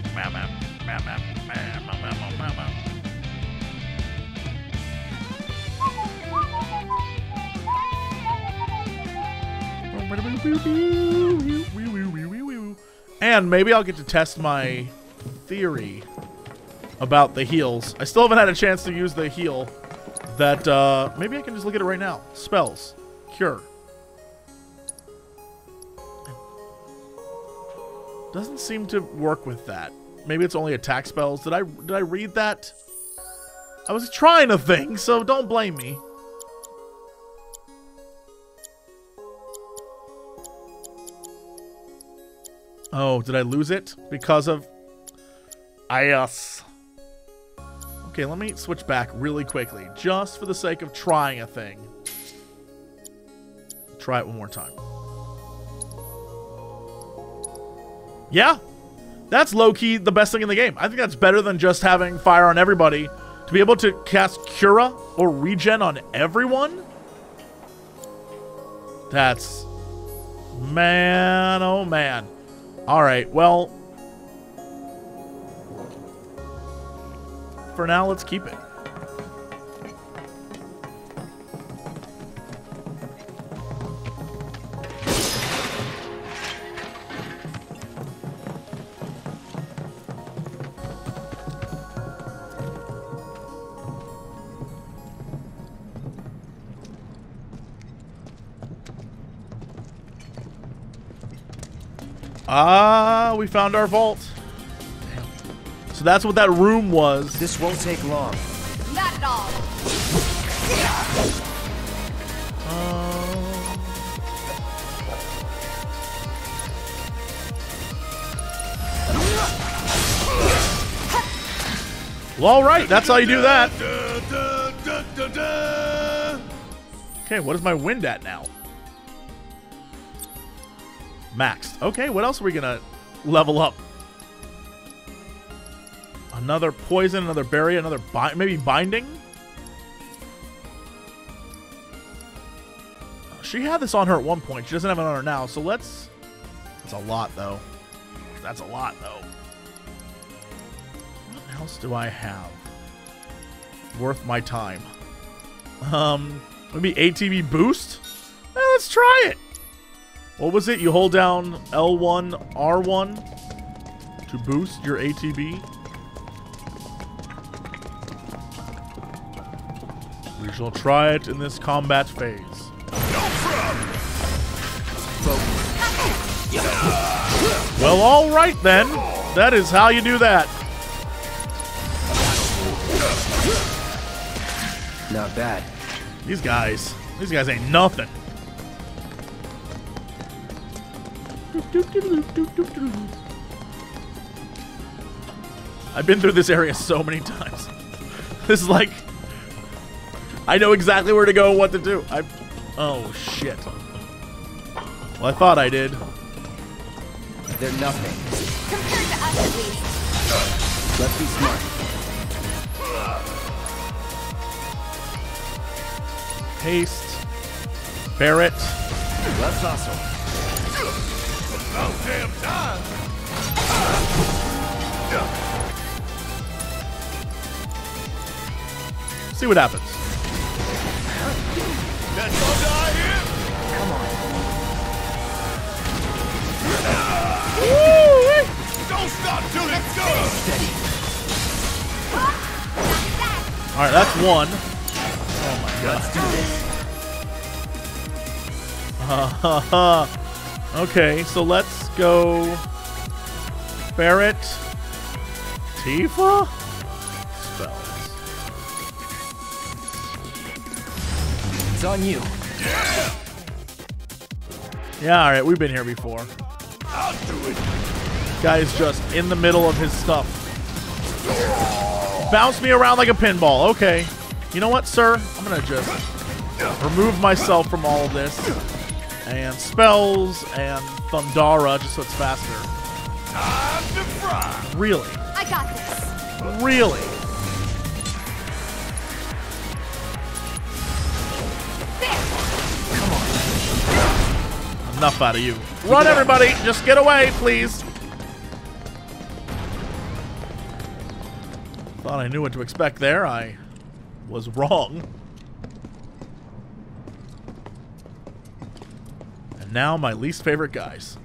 and maybe I'll get to test my theory about the heals. I still haven't had a chance to use the heal that, uh, maybe I can just look at it right now. Spells. Cure. Doesn't seem to work with that. Maybe it's only attack spells. Did I did I read that? I was trying a thing, so don't blame me. Oh, did I lose it because of IS? Okay, let me switch back really quickly, just for the sake of trying a thing. Try it one more time. Yeah, that's low-key the best thing in the game. I think that's better than just having fire on everybody. To be able to cast Cura or Regen on everyone? That's... Man, oh man. Alright, well... For now, let's keep it. Ah, we found our vault. Damn. So that's what that room was. This won't take long. Not at all. Well, all right. That's how you do that. Okay, what is my wind at now? Maxed. Okay, what else are we going to level up? Another poison, another berry, another maybe binding? She had this on her at one point. She doesn't have it on her now, so let's... That's a lot, though. That's a lot, though. What else do I have? Worth my time. Um, maybe ATB boost? Eh, let's try it. What was it? You hold down L1, R1 to boost your ATB. We shall try it in this combat phase. Well, all right then. That is how you do that. Not bad. These guys, these guys ain't nothing. I've been through this area so many times. This is like, I know exactly where to go and what to do. I, oh shit. Well, I thought I did. They're nothing. Compared to us, at least. Let's be smart. Haste. Barret. Let's also. About damn time. See what happens. That's all die here. Don't stop till it's. All right, that's one. Oh my god. Uh-huh. Okay, so let's go. Barret. Tifa? Spells. It's on you. Yeah, alright, we've been here before. I'll do it. Guy's just in the middle of his stuff. Bounce me around like a pinball. Okay. You know what, sir? I'm gonna just remove myself from all of this. And spells and Thundara just so it's faster. Time to fry. Really? I got this. Really? Enough out of you. Run, everybody! Just get away, please! Thought I knew what to expect there. I was wrong. Now my least favorite guys.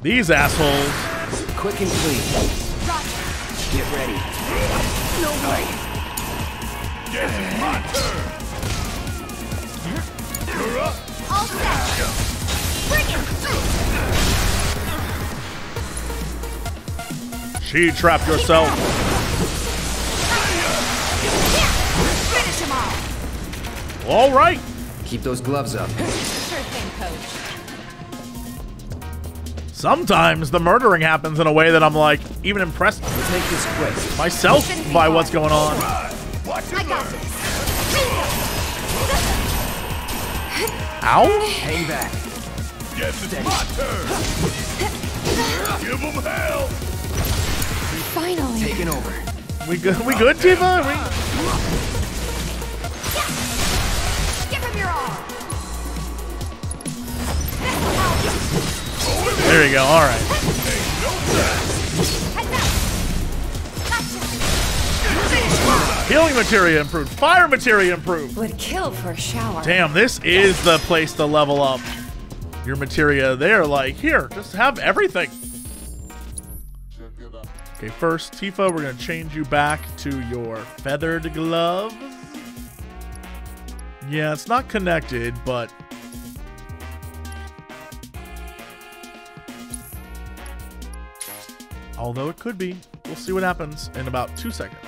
These assholes. Quick and clean. Get ready. No way. Guess it's my turn. You're up. All set. Bring it. She trapped yourself. Finish him off. All right. Keep those gloves up. Sure thing, coach. Sometimes the murdering happens in a way that I'm like even impressed Take this quick. myself by what's going on. I got this. Ow! Hang back. Guess it's my turn. Give them hell. Finally. Taking over. We good? We good, Tifa? We... There you go. All right. Healing materia improved. Fire materia improved. Would kill for a shower. Damn, this is the place to level up your materia. They're like, here, just have everything. Okay, first, Tifa, we're going to change you back to your feathered gloves. Yeah, it's not connected, but... Although it could be. We'll see what happens in about two seconds.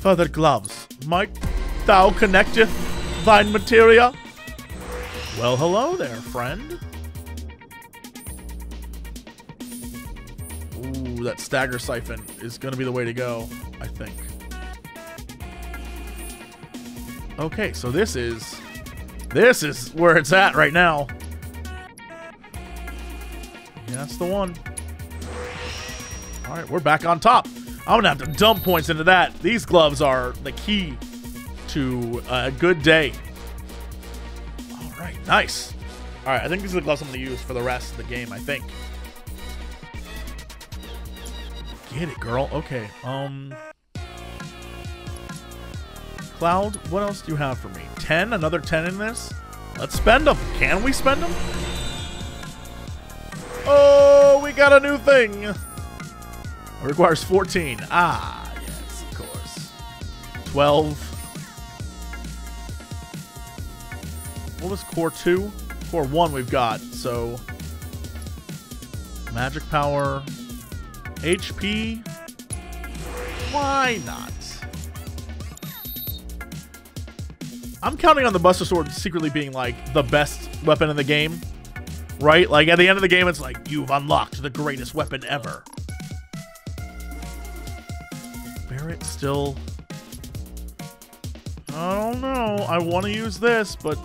Feathered gloves. Might thou connecteth thine materia? Well, hello there, friend. Ooh, that stagger siphon is going to be the way to go, I think. Okay, so this is this is where it's at right now. That's the one. All right, we're back on top. I'm gonna have to dump points into that. These gloves are the key to a good day. All right, nice. All right, I think these are the gloves I'm gonna use for the rest of the game. I think. Get it, girl. Okay. Um. Cloud, what else do you have for me? 10? Another 10 in this? Let's spend them. Can we spend them? Oh, we got a new thing. It requires 14. Ah, yes, of course. 12. What was core 2? Core 1 we've got, so... Magic power. HP. Why not? I'm counting on the Buster Sword secretly being like the best weapon in the game. Right? Like at the end of the game, it's like, you've unlocked the greatest weapon ever. Barret still. I don't know. I want to use this, but.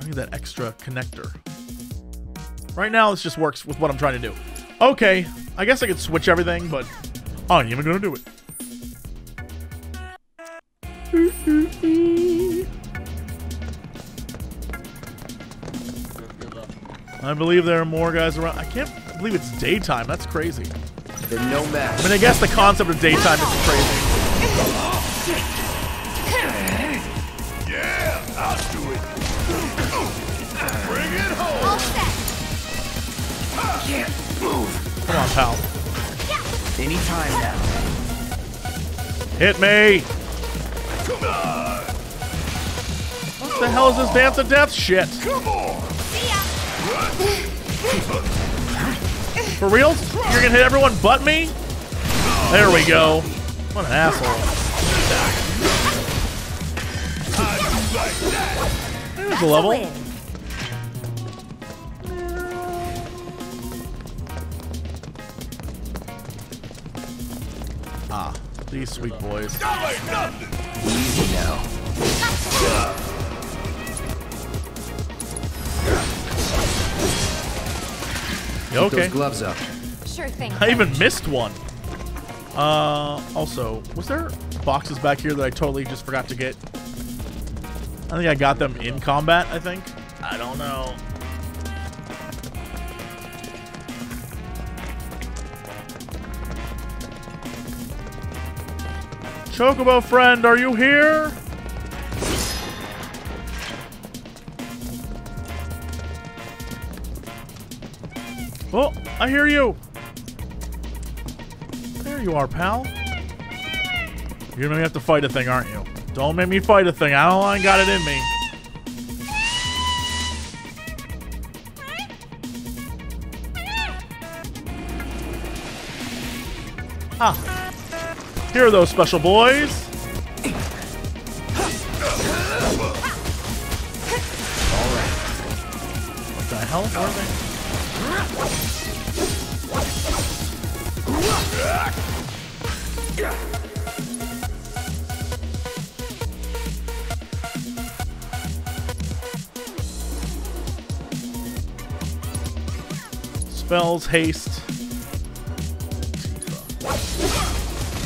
I need that extra connector. Right now, this just works with what I'm trying to do. Okay. I guess I could switch everything, but I ain't even to do it. I believe there are more guys around. I can't believe it's daytime. That's crazy. Then no match. I mean, I guess the concept of daytime is crazy. Yeah, I'll do it. Bring it home. All set. Can't move. Come on, pal. Anytime now. Hit me. Come on. What the hell is this dance of death shit? Come on. For real? You're gonna hit everyone but me? There we go. What an asshole. There's a level. Ah, these sweet boys. Easy now. Keep okay? those gloves up. Sure thing. I even missed one. Uh, also, was there boxes back here that I totally just forgot to get? I think I got them in combat, I think. I don't know. Chocobo friend, are you here? I hear you. There you are, pal. You're gonna have to fight a thing, aren't you? Don't make me fight a thing. I don't I got it in me. Ah. Here are those special boys. What the hell are they? Spells, haste.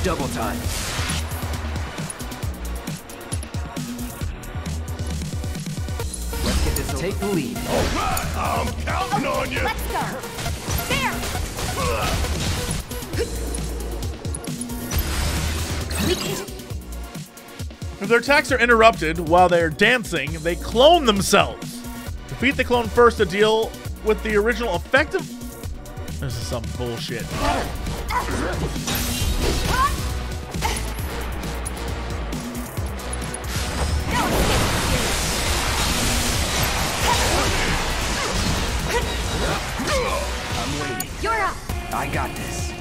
Double time. Let's get this. Take the lead. All right, I'm counting on you. Let's go. If their attacks are interrupted while they are dancing, they clone themselves. Defeat the clone first to deal with the original effective. This is some bullshit. I'm waiting. You're up. I got this.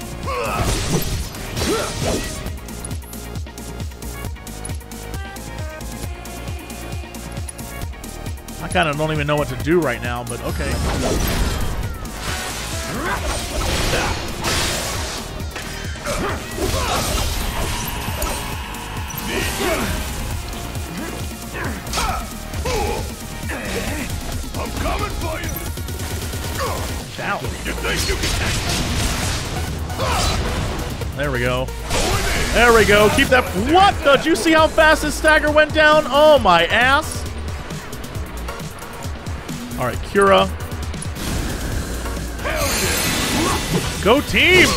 Kind of don't even know what to do right now, but okay. I'm coming for you. Ow. You think you can There we go. There we go. Keep that. What? Did you see how fast this stagger went down? Oh my ass. All right, Kira. Go team!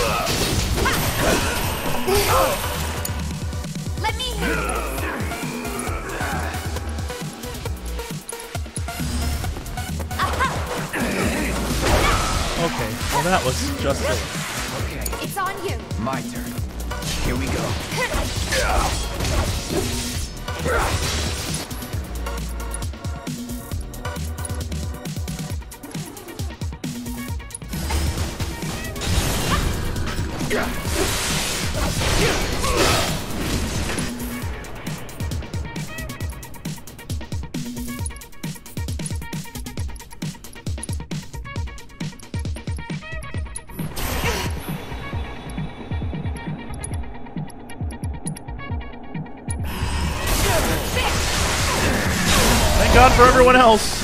Let me. Okay, well that was just it. Okay, It's on you. my turn. Here we go. God for everyone else.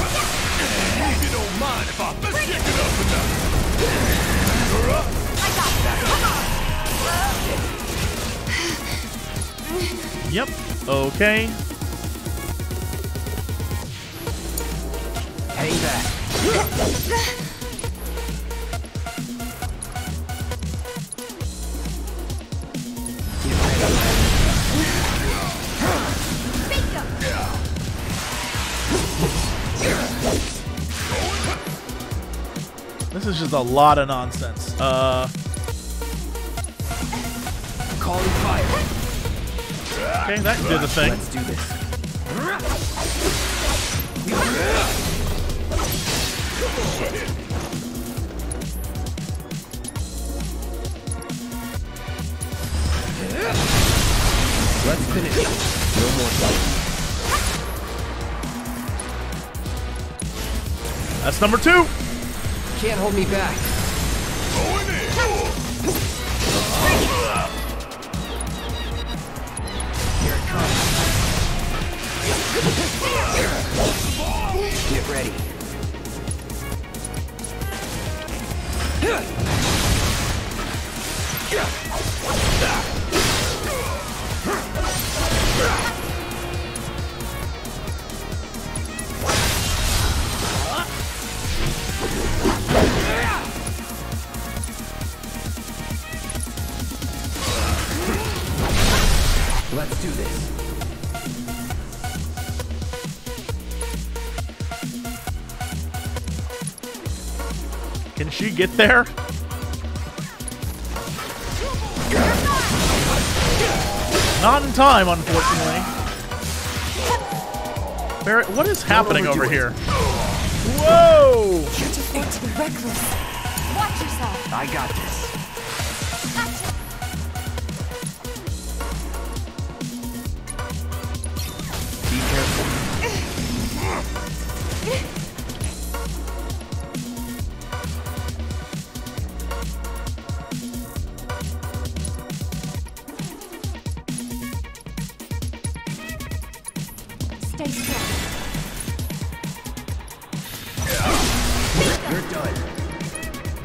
Yep. Okay. don't mind is just a lot of nonsense. Uh, Calling fire. okay, that did the thing. Let's do this. Let's finish. No more fighting. That's number two. Can't hold me back. get there? Not in time, unfortunately. Barret, what is happening what over doing? here? Whoa! Can't afford reckless. Watch yourself. I got this.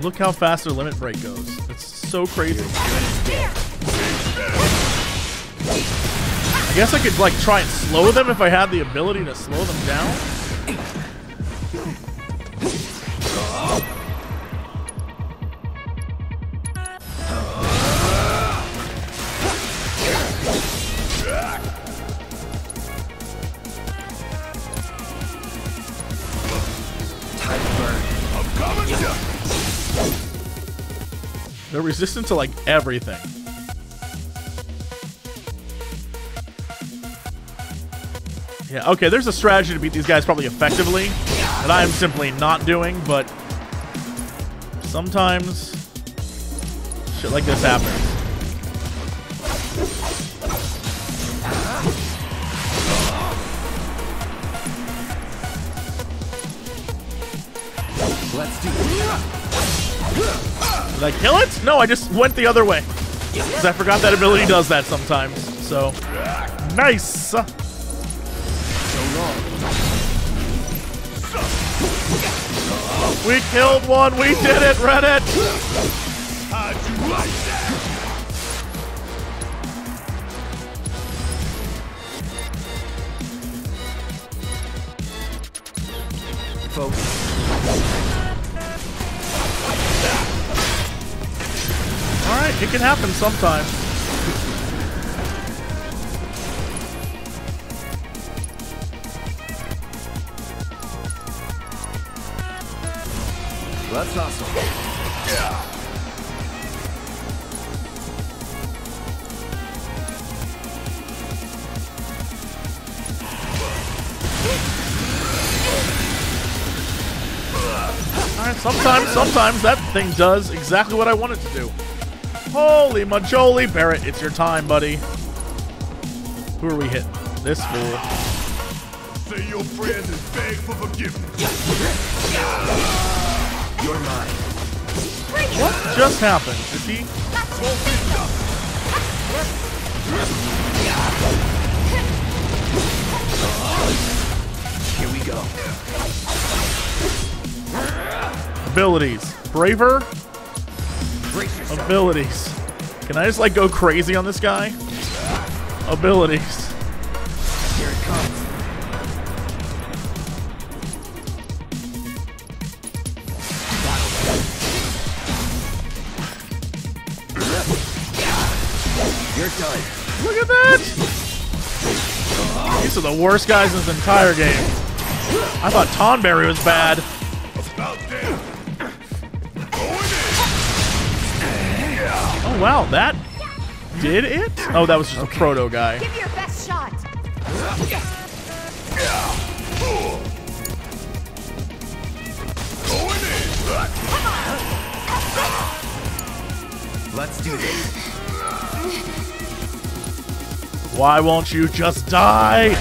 Look how fast their limit break goes. It's so crazy. I guess I could like try and slow them if I had the ability to slow them down. Resistant to like everything. Yeah, okay, there's a strategy to beat these guys probably effectively that I'm simply not doing, but sometimes shit like this happens. I kill it? No, I just went the other way. Because I forgot that ability does that sometimes. So, nice. We killed one. We did it, Reddit. Happen sometime. let's hustle. All right, sometimes, sometimes that thing does exactly what I want it to do. Holy majoli, Barret, it's your time, buddy. Who are we hitting? This fool. Say your friends and beg for forgiveness. You're mine. What just happened? Is he? Here we go. Abilities. Braver? Abilities. Can I just like go crazy on this guy? Abilities. Here it comes. You're done. Look at that! These are the worst guys in this entire game. I thought Tonberry was bad. Oh wow, that did it? Oh, that was just a proto guy. Give your best shot. Going in. Let's do this. Why won't you just die?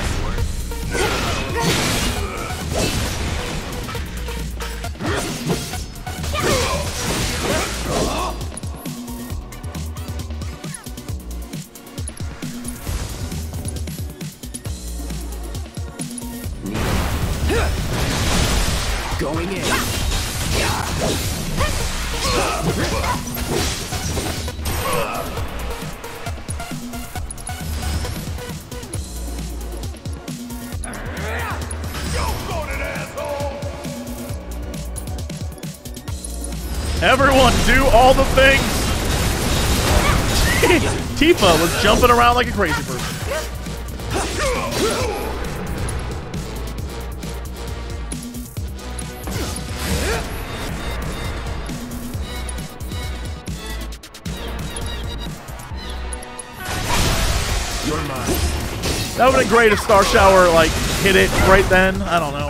Jumping around like a crazy person. That would have been great if Star Shower, like, hit it right then. I don't know.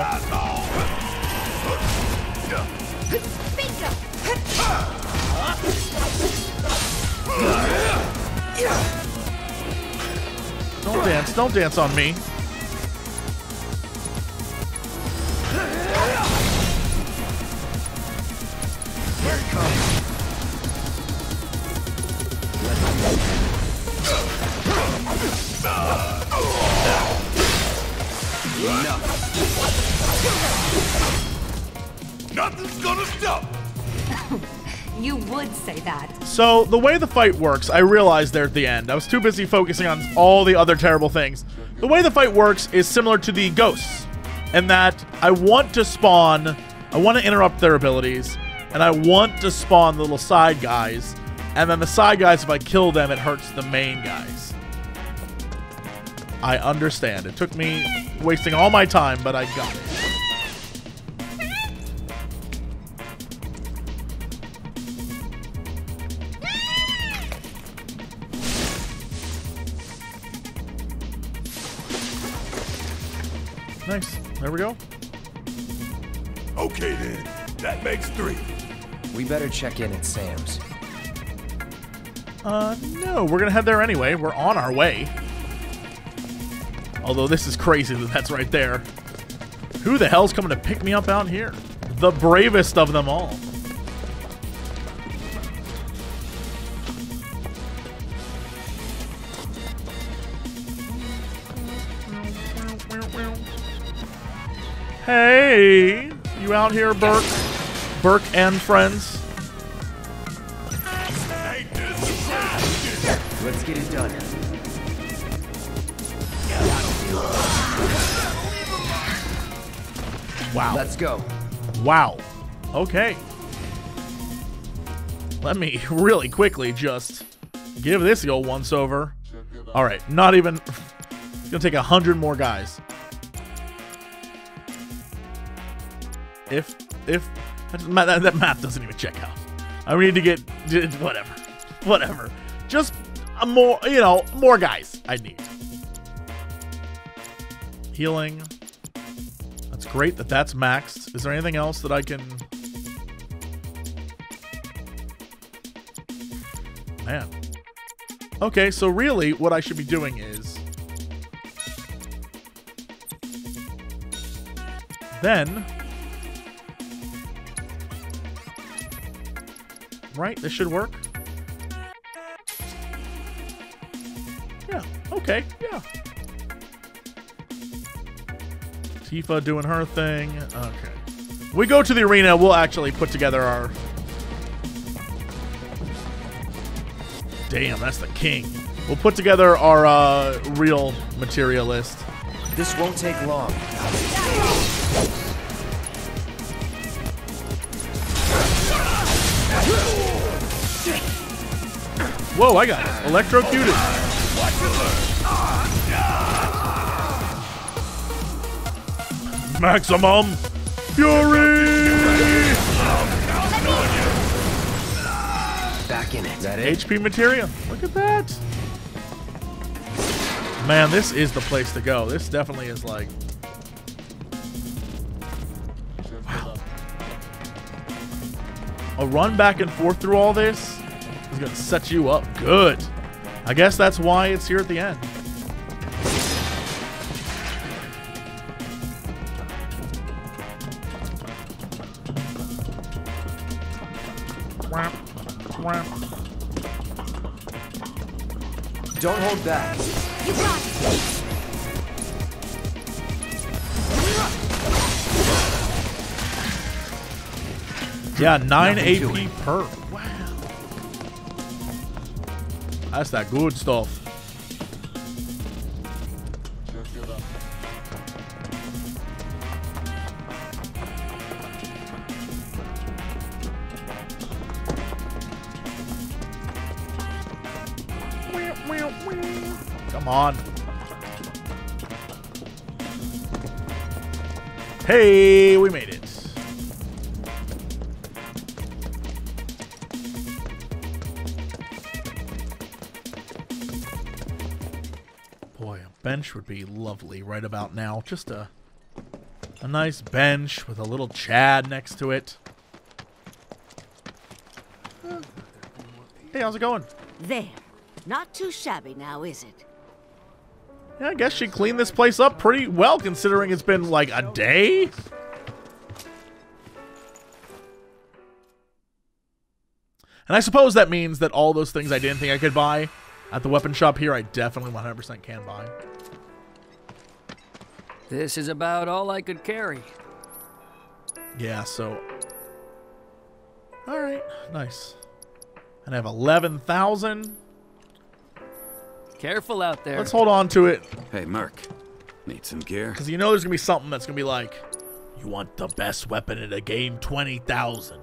Don't dance. On me. So, the way the fight works, I realized there at the end. I was too busy focusing on all the other terrible things. The way the fight works is similar to the ghosts, in that I want to spawn, I want to interrupt their abilities, and I want to spawn the little side guys, and then the side guys, if I kill them, it hurts the main guys. I understand. It took me wasting all my time, but I got it. There we go. Okay then. That makes three. We better check in at Sam's. Uh, no, we're gonna head there anyway. We're on our way. Although this is crazy that that's right there. Who the hell's coming to pick me up out here? The bravest of them all. Hey, you out here, Burke? Burke and friends? Let's get it done. Wow. Let's go. Wow. Okay. Let me really quickly just give this the old once over. All right, not even. It's gonna take a hundred more guys. If if that, that math doesn't even check out. I need to get whatever, whatever. Just a more, you know, more guys. I need healing. That's great that that's maxed. Is there anything else that I can... Man. Okay, so really what I should be doing is... Then... Right, this should work. Yeah, okay, yeah. Tifa doing her thing. Okay. We go to the arena, we'll actually put together our... Damn, that's the king. We'll put together our uh, real materialist. This won't take long. Whoa, I got electrocuted. Maximum Fury! Back in it. That? HP material. Look at that. Man, this is the place to go. This definitely is like... Wow. A run back and forth through all this is going to set you up good. I guess that's why it's here at the end. Don't hold back. You got it. Yeah, 9 Nothing to AP per. That's that good stuff. Come on. Hey, would be lovely right about now. Just a a nice bench with a little Chad next to it. Hey, how's it going? There. Not too shabby now, is it? Yeah, I guess she cleaned this place up pretty well considering it's been like a day. And I suppose that means that all those things I didn't think I could buy at the weapon shop here, I definitely 100% can buy. This is about all I could carry. Yeah, so... Alright, nice. And I have 11,000. Careful out there. Let's hold on to it. Hey, Merc. Need some gear? Because you know there's going to be something that's going to be like, you want the best weapon in the game, 20,000.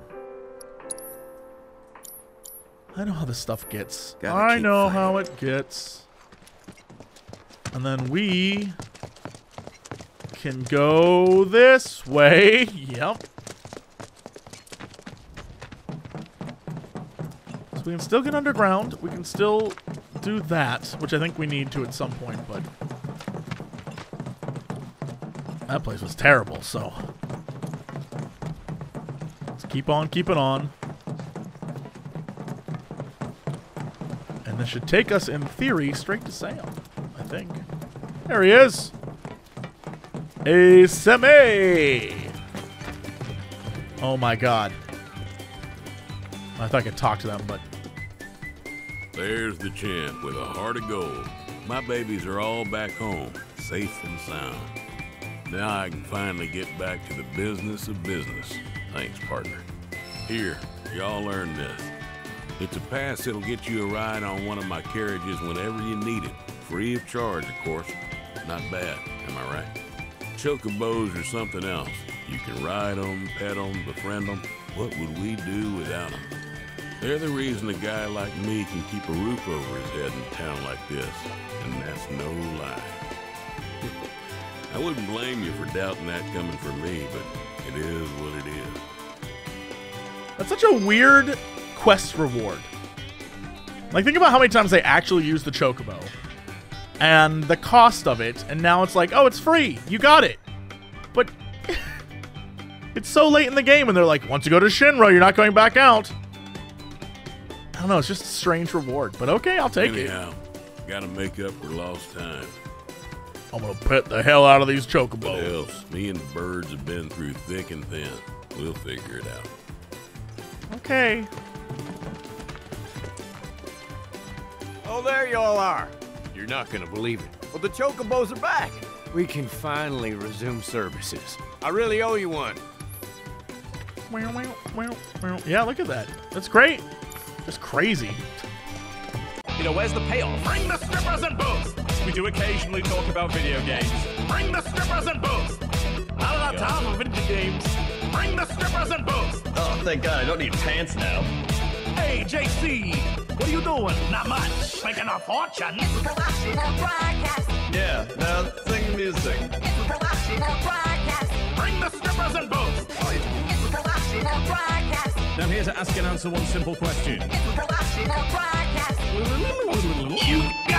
I know how this stuff gets. Gotta I know fighting. how it gets. And then we can go this way. Yep. So we can still get underground. We can still do that, which I think we need to at some point, but that place was terrible, so let's keep on keeping on. And this should take us, in theory, straight to Sam, I think. There he is. A semi. Oh my god. I thought I could talk to them, but There's the champ with a heart of gold. My babies are all back home, safe and sound. Now I can finally get back to the business of business. Thanks, partner. Here, y'all earn this. It's a pass that'll get you a ride on one of my carriages whenever you need it. Free of charge, of course. Not bad, am I right? Chocobos are something else. You can ride them, pet them, befriend them. What would we do without them? They're the reason a guy like me can keep a roof over his head in a town like this. And that's no lie. I wouldn't blame you for doubting that coming from me, but it is what it is. that's such a weird quest reward. Like, think about how many times they actually use the chocobo and the cost of it, and now it's like, oh, it's free. You got it. But it's so late in the game, and they're like, once you go to Shinra, you're not going back out. I don't know. It's just a strange reward, but okay, I'll take it. Anyhow, gotta make up for lost time. I'm gonna pet the hell out of these What chocobos. else? Me and the birds have been through thick and thin. We'll figure it out. Okay. Oh, there you all are. You're not gonna believe it. Well, the Chocobos are back. We can finally resume services. I really owe you one. Yeah, look at that. That's great. That's crazy. You know, where's the payoff? Bring the strippers and booze! We do occasionally talk about video games. Bring the strippers and booze! Not enough time for video games. Bring the strippers and booze! Oh, thank God, I don't need pants now. Hey, JC! What are you doing? Not much. Making a fortune. Yeah, now sing the music. Bring the strippers and booze! I'm here to ask and answer one simple question. You